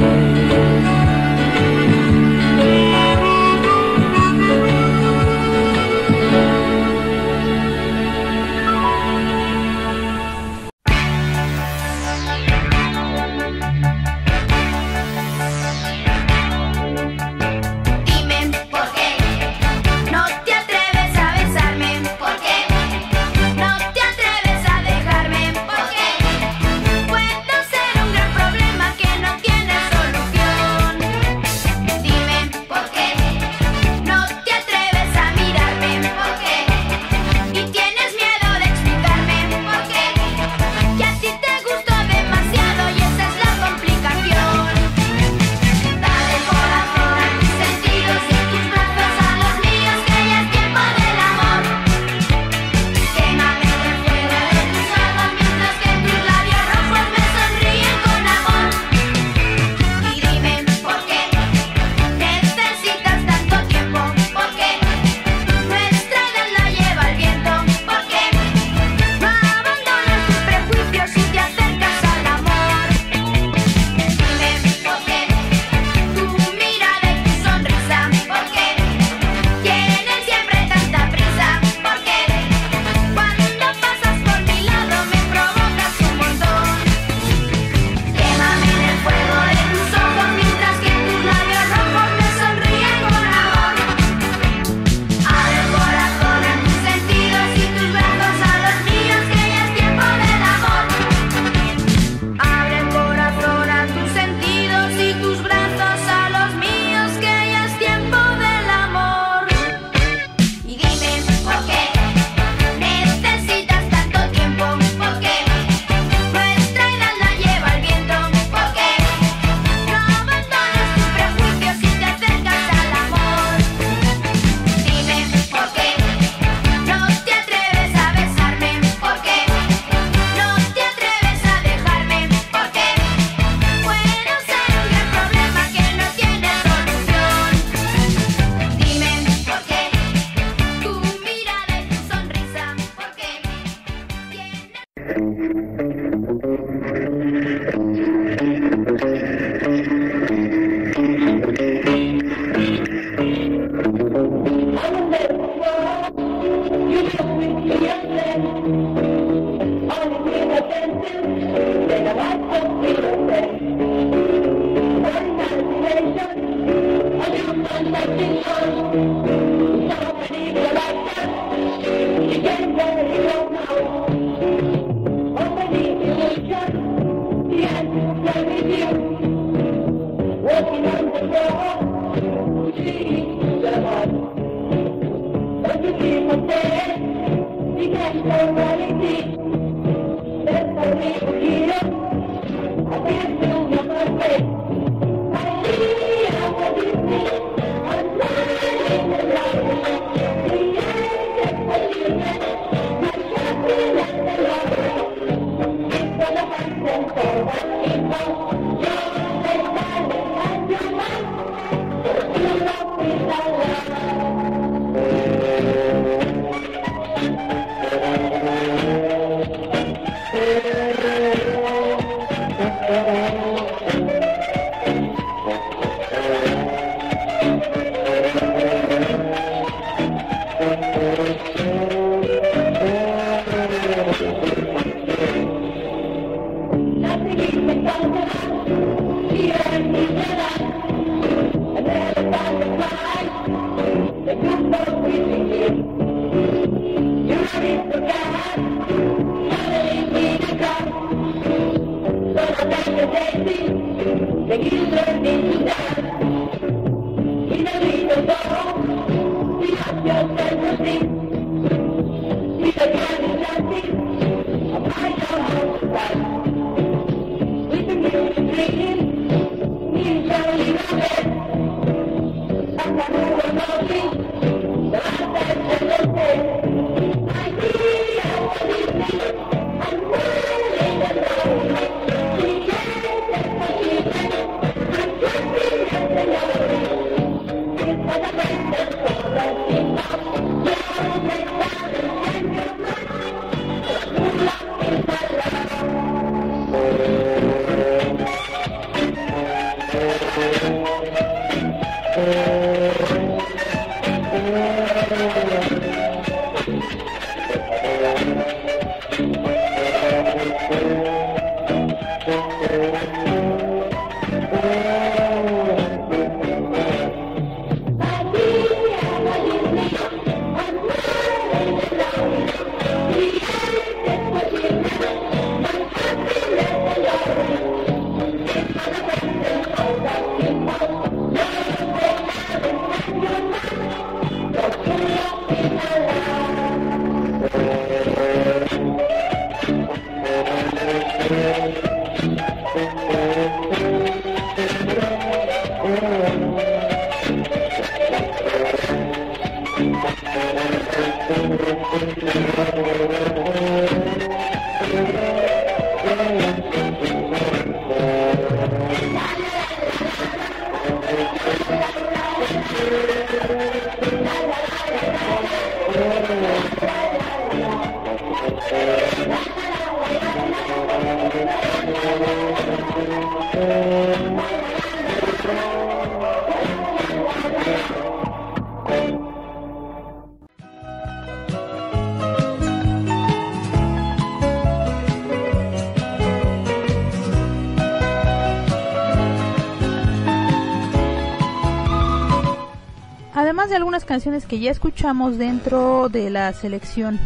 [SPEAKER 2] Canciones que ya escuchamos dentro de la selección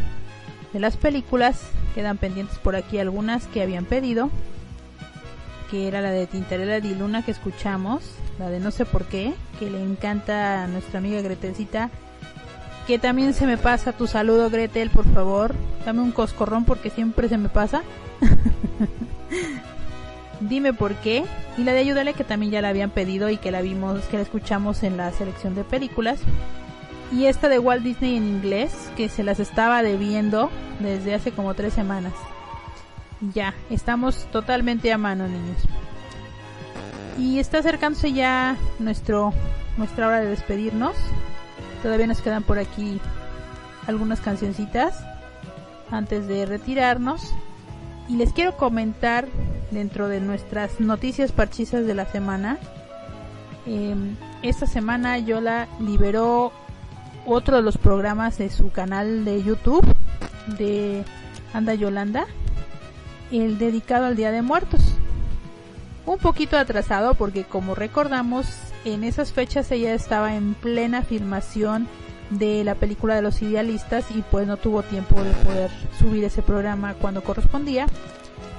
[SPEAKER 2] de las películas, quedan pendientes por aquí algunas que habían pedido, que era la de Tintarela di Luna que escuchamos, la de No sé por qué, que le encanta a nuestra amiga Gretelcita, que también se me pasa tu saludo Gretel, por favor, dame un coscorrón porque siempre se me pasa. *laughs* Dime por qué. Y la de Ayúdale que también ya la habían pedido y que la vimos, que la escuchamos en la selección de películas. Y esta de Walt Disney en inglés, que se las estaba debiendo desde hace como tres semanas. Ya, estamos totalmente a mano, niños. Y está acercándose ya nuestro, nuestra hora de despedirnos. Todavía nos quedan por aquí algunas cancioncitas antes de retirarnos. Y les quiero comentar dentro de nuestras noticias parchizas de la semana. Eh, esta semana Yola liberó otro de los programas de su canal de YouTube de Anda Yolanda, el dedicado al Día de Muertos. Un poquito atrasado porque como recordamos en esas fechas ella estaba en plena filmación de la película de los idealistas y pues no tuvo tiempo de poder subir ese programa cuando correspondía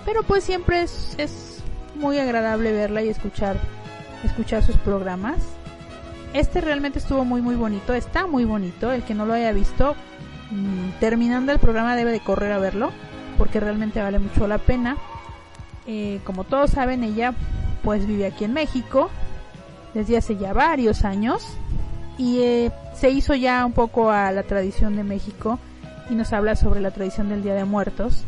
[SPEAKER 2] pero pues siempre es, es muy agradable verla y escuchar escuchar sus programas este realmente estuvo muy muy bonito está muy bonito el que no lo haya visto mm, terminando el programa debe de correr a verlo porque realmente vale mucho la pena. Eh, como todos saben ella pues vive aquí en México desde hace ya varios años y eh, se hizo ya un poco a la tradición de México y nos habla sobre la tradición del Día de Muertos.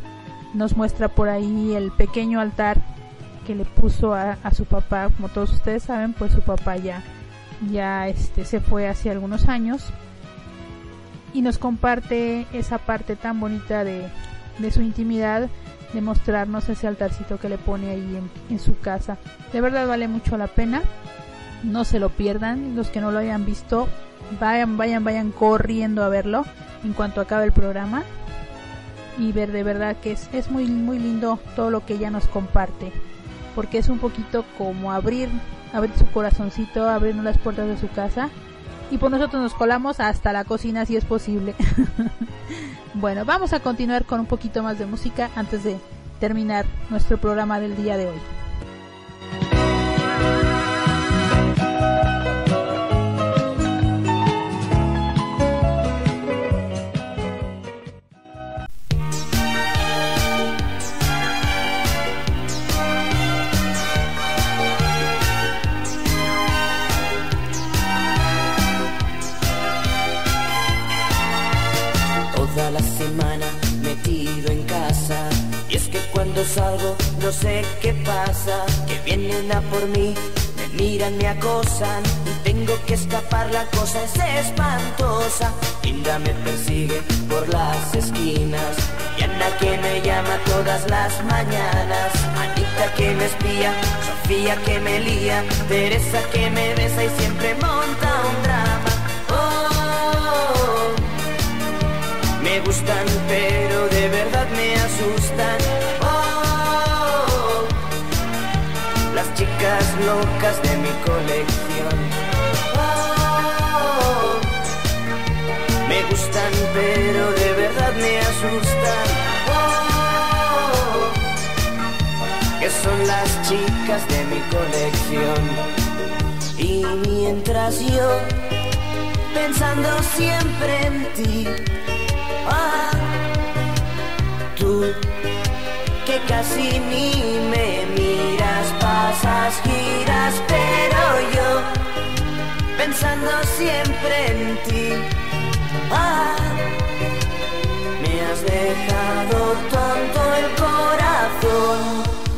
[SPEAKER 2] Nos muestra por ahí el pequeño altar que le puso a, a su papá. Como todos ustedes saben pues su papá ya ya este se fue hace algunos años y nos comparte esa parte tan bonita de, de su intimidad de mostrarnos ese altarcito que le pone ahí en, en su casa. De verdad vale mucho la pena. No se lo pierdan. Los que no lo hayan visto, vayan, vayan, vayan corriendo a verlo en cuanto acabe el programa. Y ver de verdad que es, es muy, muy lindo todo lo que ella nos comparte. Porque es un poquito como abrir, abrir su corazoncito, abrirnos las puertas de su casa. Y por nosotros nos colamos hasta la cocina si es posible. *laughs* bueno, vamos a continuar con un poquito más de música antes de terminar nuestro programa del día de hoy.
[SPEAKER 4] Cuando salgo no sé qué pasa Que vienen a por mí, me miran, me acosan Y tengo que escapar, la cosa es espantosa Linda me persigue por las esquinas Y Ana que me llama todas las mañanas Anita que me espía, Sofía que me lía Teresa que me besa y siempre monta un drama Oh, me gustan, pero de verdad me asustan. Chicas locas de mi colección. Oh, me gustan, pero de verdad me asustan. Oh, que son las chicas de mi colección. Y mientras yo, pensando siempre en ti, Ah, tú que casi ni me miras, pasas giras, pero yo pensando siempre en ti. Ah, me has dejado tonto el corazón.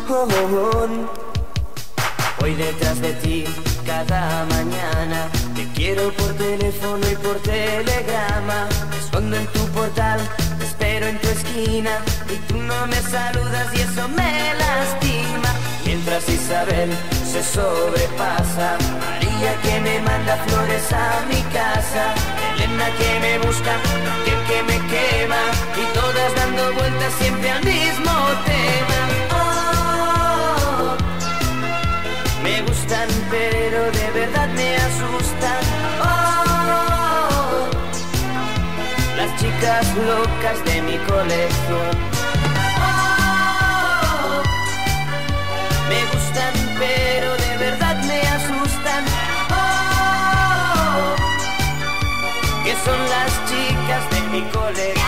[SPEAKER 4] Oh, oh, oh. Voy detrás de ti cada mañana. Te quiero por teléfono y por telegrama. Me escondo en tu portal, te espero en tu esquina. Y tú no me saludas y eso me lastima. Mientras Isabel se sobrepasa. María que me manda flores a mi casa. Elena que me busca, aquel que me quema. Y todas dando vueltas siempre al mismo tema. Oh, me gustan, pero de verdad me asustan. Oh, las chicas locas de mi colegio. Pero de verdad me asustan. Oh, que son las chicas de mi colegio.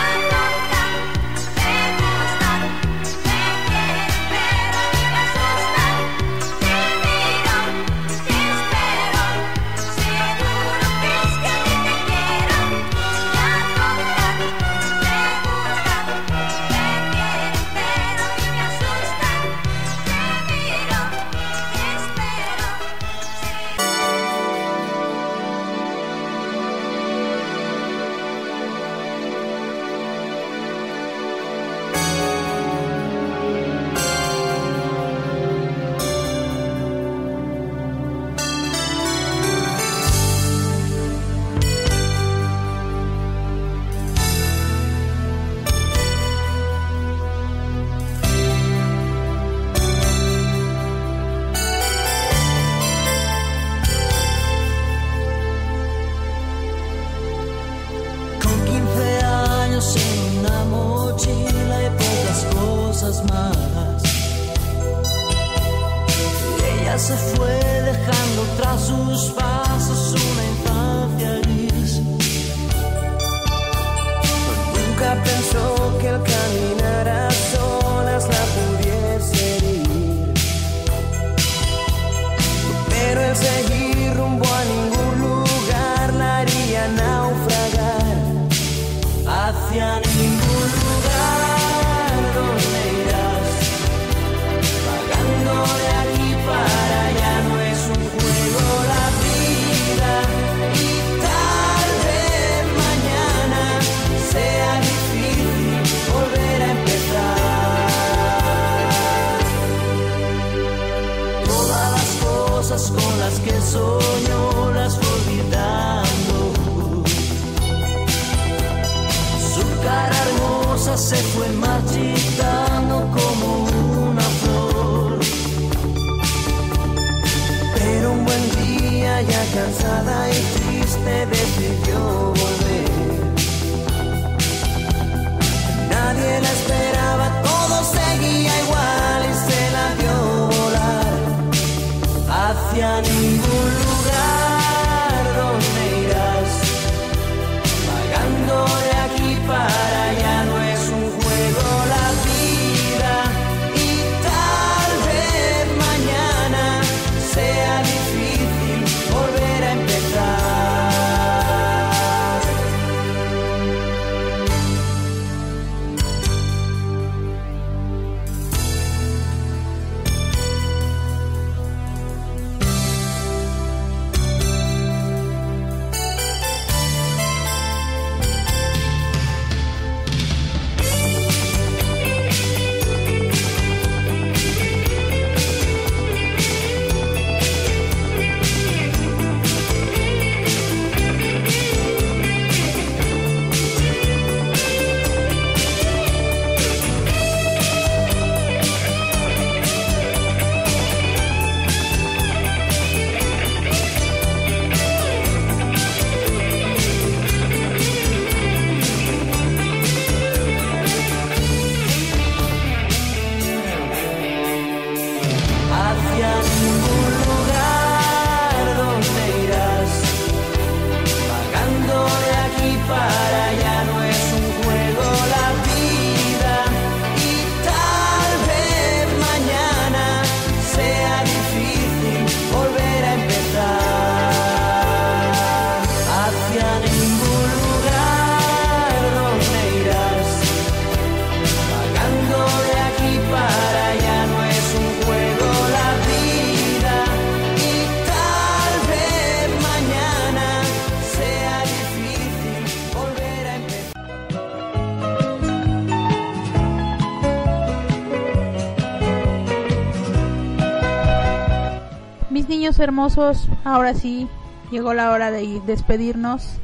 [SPEAKER 2] Hermosos, ahora sí llegó la hora de ir- despedirnos.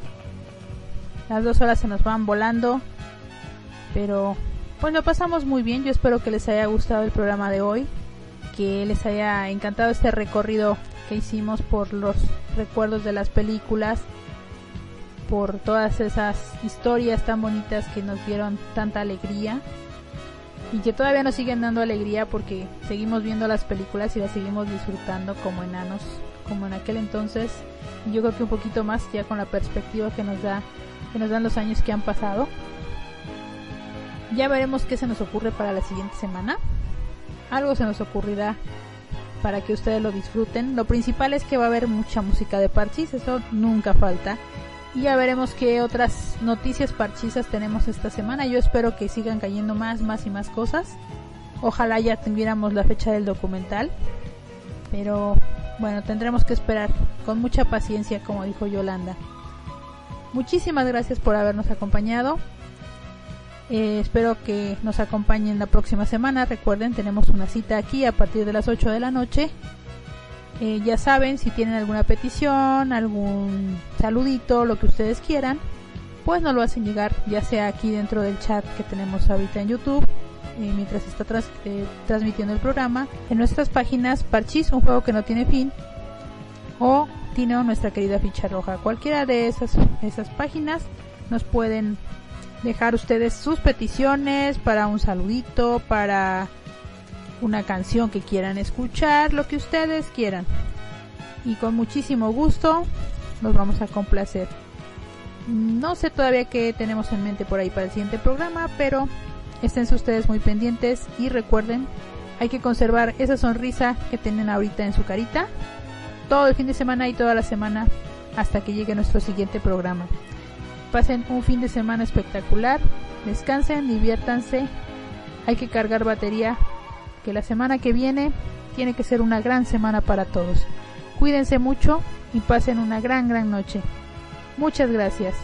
[SPEAKER 2] Las dos horas se nos van volando, pero pues lo pasamos muy bien. Yo espero que les haya gustado el programa de hoy, que les haya encantado este recorrido que hicimos por los recuerdos de las películas, por todas esas historias tan bonitas que nos dieron tanta alegría y que todavía nos siguen dando alegría porque seguimos viendo las películas y las seguimos disfrutando como enanos, como en aquel entonces. Yo creo que un poquito más ya con la perspectiva que nos da, que nos dan los años que han pasado. Ya veremos qué se nos ocurre para la siguiente semana. Algo se nos ocurrirá para que ustedes lo disfruten. Lo principal es que va a haber mucha música de parchis, eso nunca falta. Y ya veremos qué otras noticias parchisas tenemos esta semana. Yo espero que sigan cayendo más, más y más cosas. Ojalá ya tuviéramos la fecha del documental. Pero bueno, tendremos que esperar con mucha paciencia, como dijo Yolanda. Muchísimas gracias por habernos acompañado. Eh, espero que nos acompañen la próxima semana. Recuerden, tenemos una cita aquí a partir de las 8 de la noche. Eh, ya saben, si tienen alguna petición, algún saludito, lo que ustedes quieran, pues nos lo hacen llegar, ya sea aquí dentro del chat que tenemos ahorita en YouTube, eh, mientras está eh, transmitiendo el programa, en nuestras páginas Parchis, un juego que no tiene fin, o Tino, nuestra querida ficha roja. Cualquiera de esas, esas páginas nos pueden dejar ustedes sus peticiones para un saludito, para una canción que quieran escuchar, lo que ustedes quieran. Y con muchísimo gusto los vamos a complacer. No sé todavía qué tenemos en mente por ahí para el siguiente programa, pero estén ustedes muy pendientes y recuerden, hay que conservar esa sonrisa que tienen ahorita en su carita todo el fin de semana y toda la semana hasta que llegue nuestro siguiente programa. Pasen un fin de semana espectacular, descansen, diviértanse, hay que cargar batería, que la semana que viene tiene que ser una gran semana para todos. Cuídense mucho y pasen una gran, gran noche. Muchas gracias.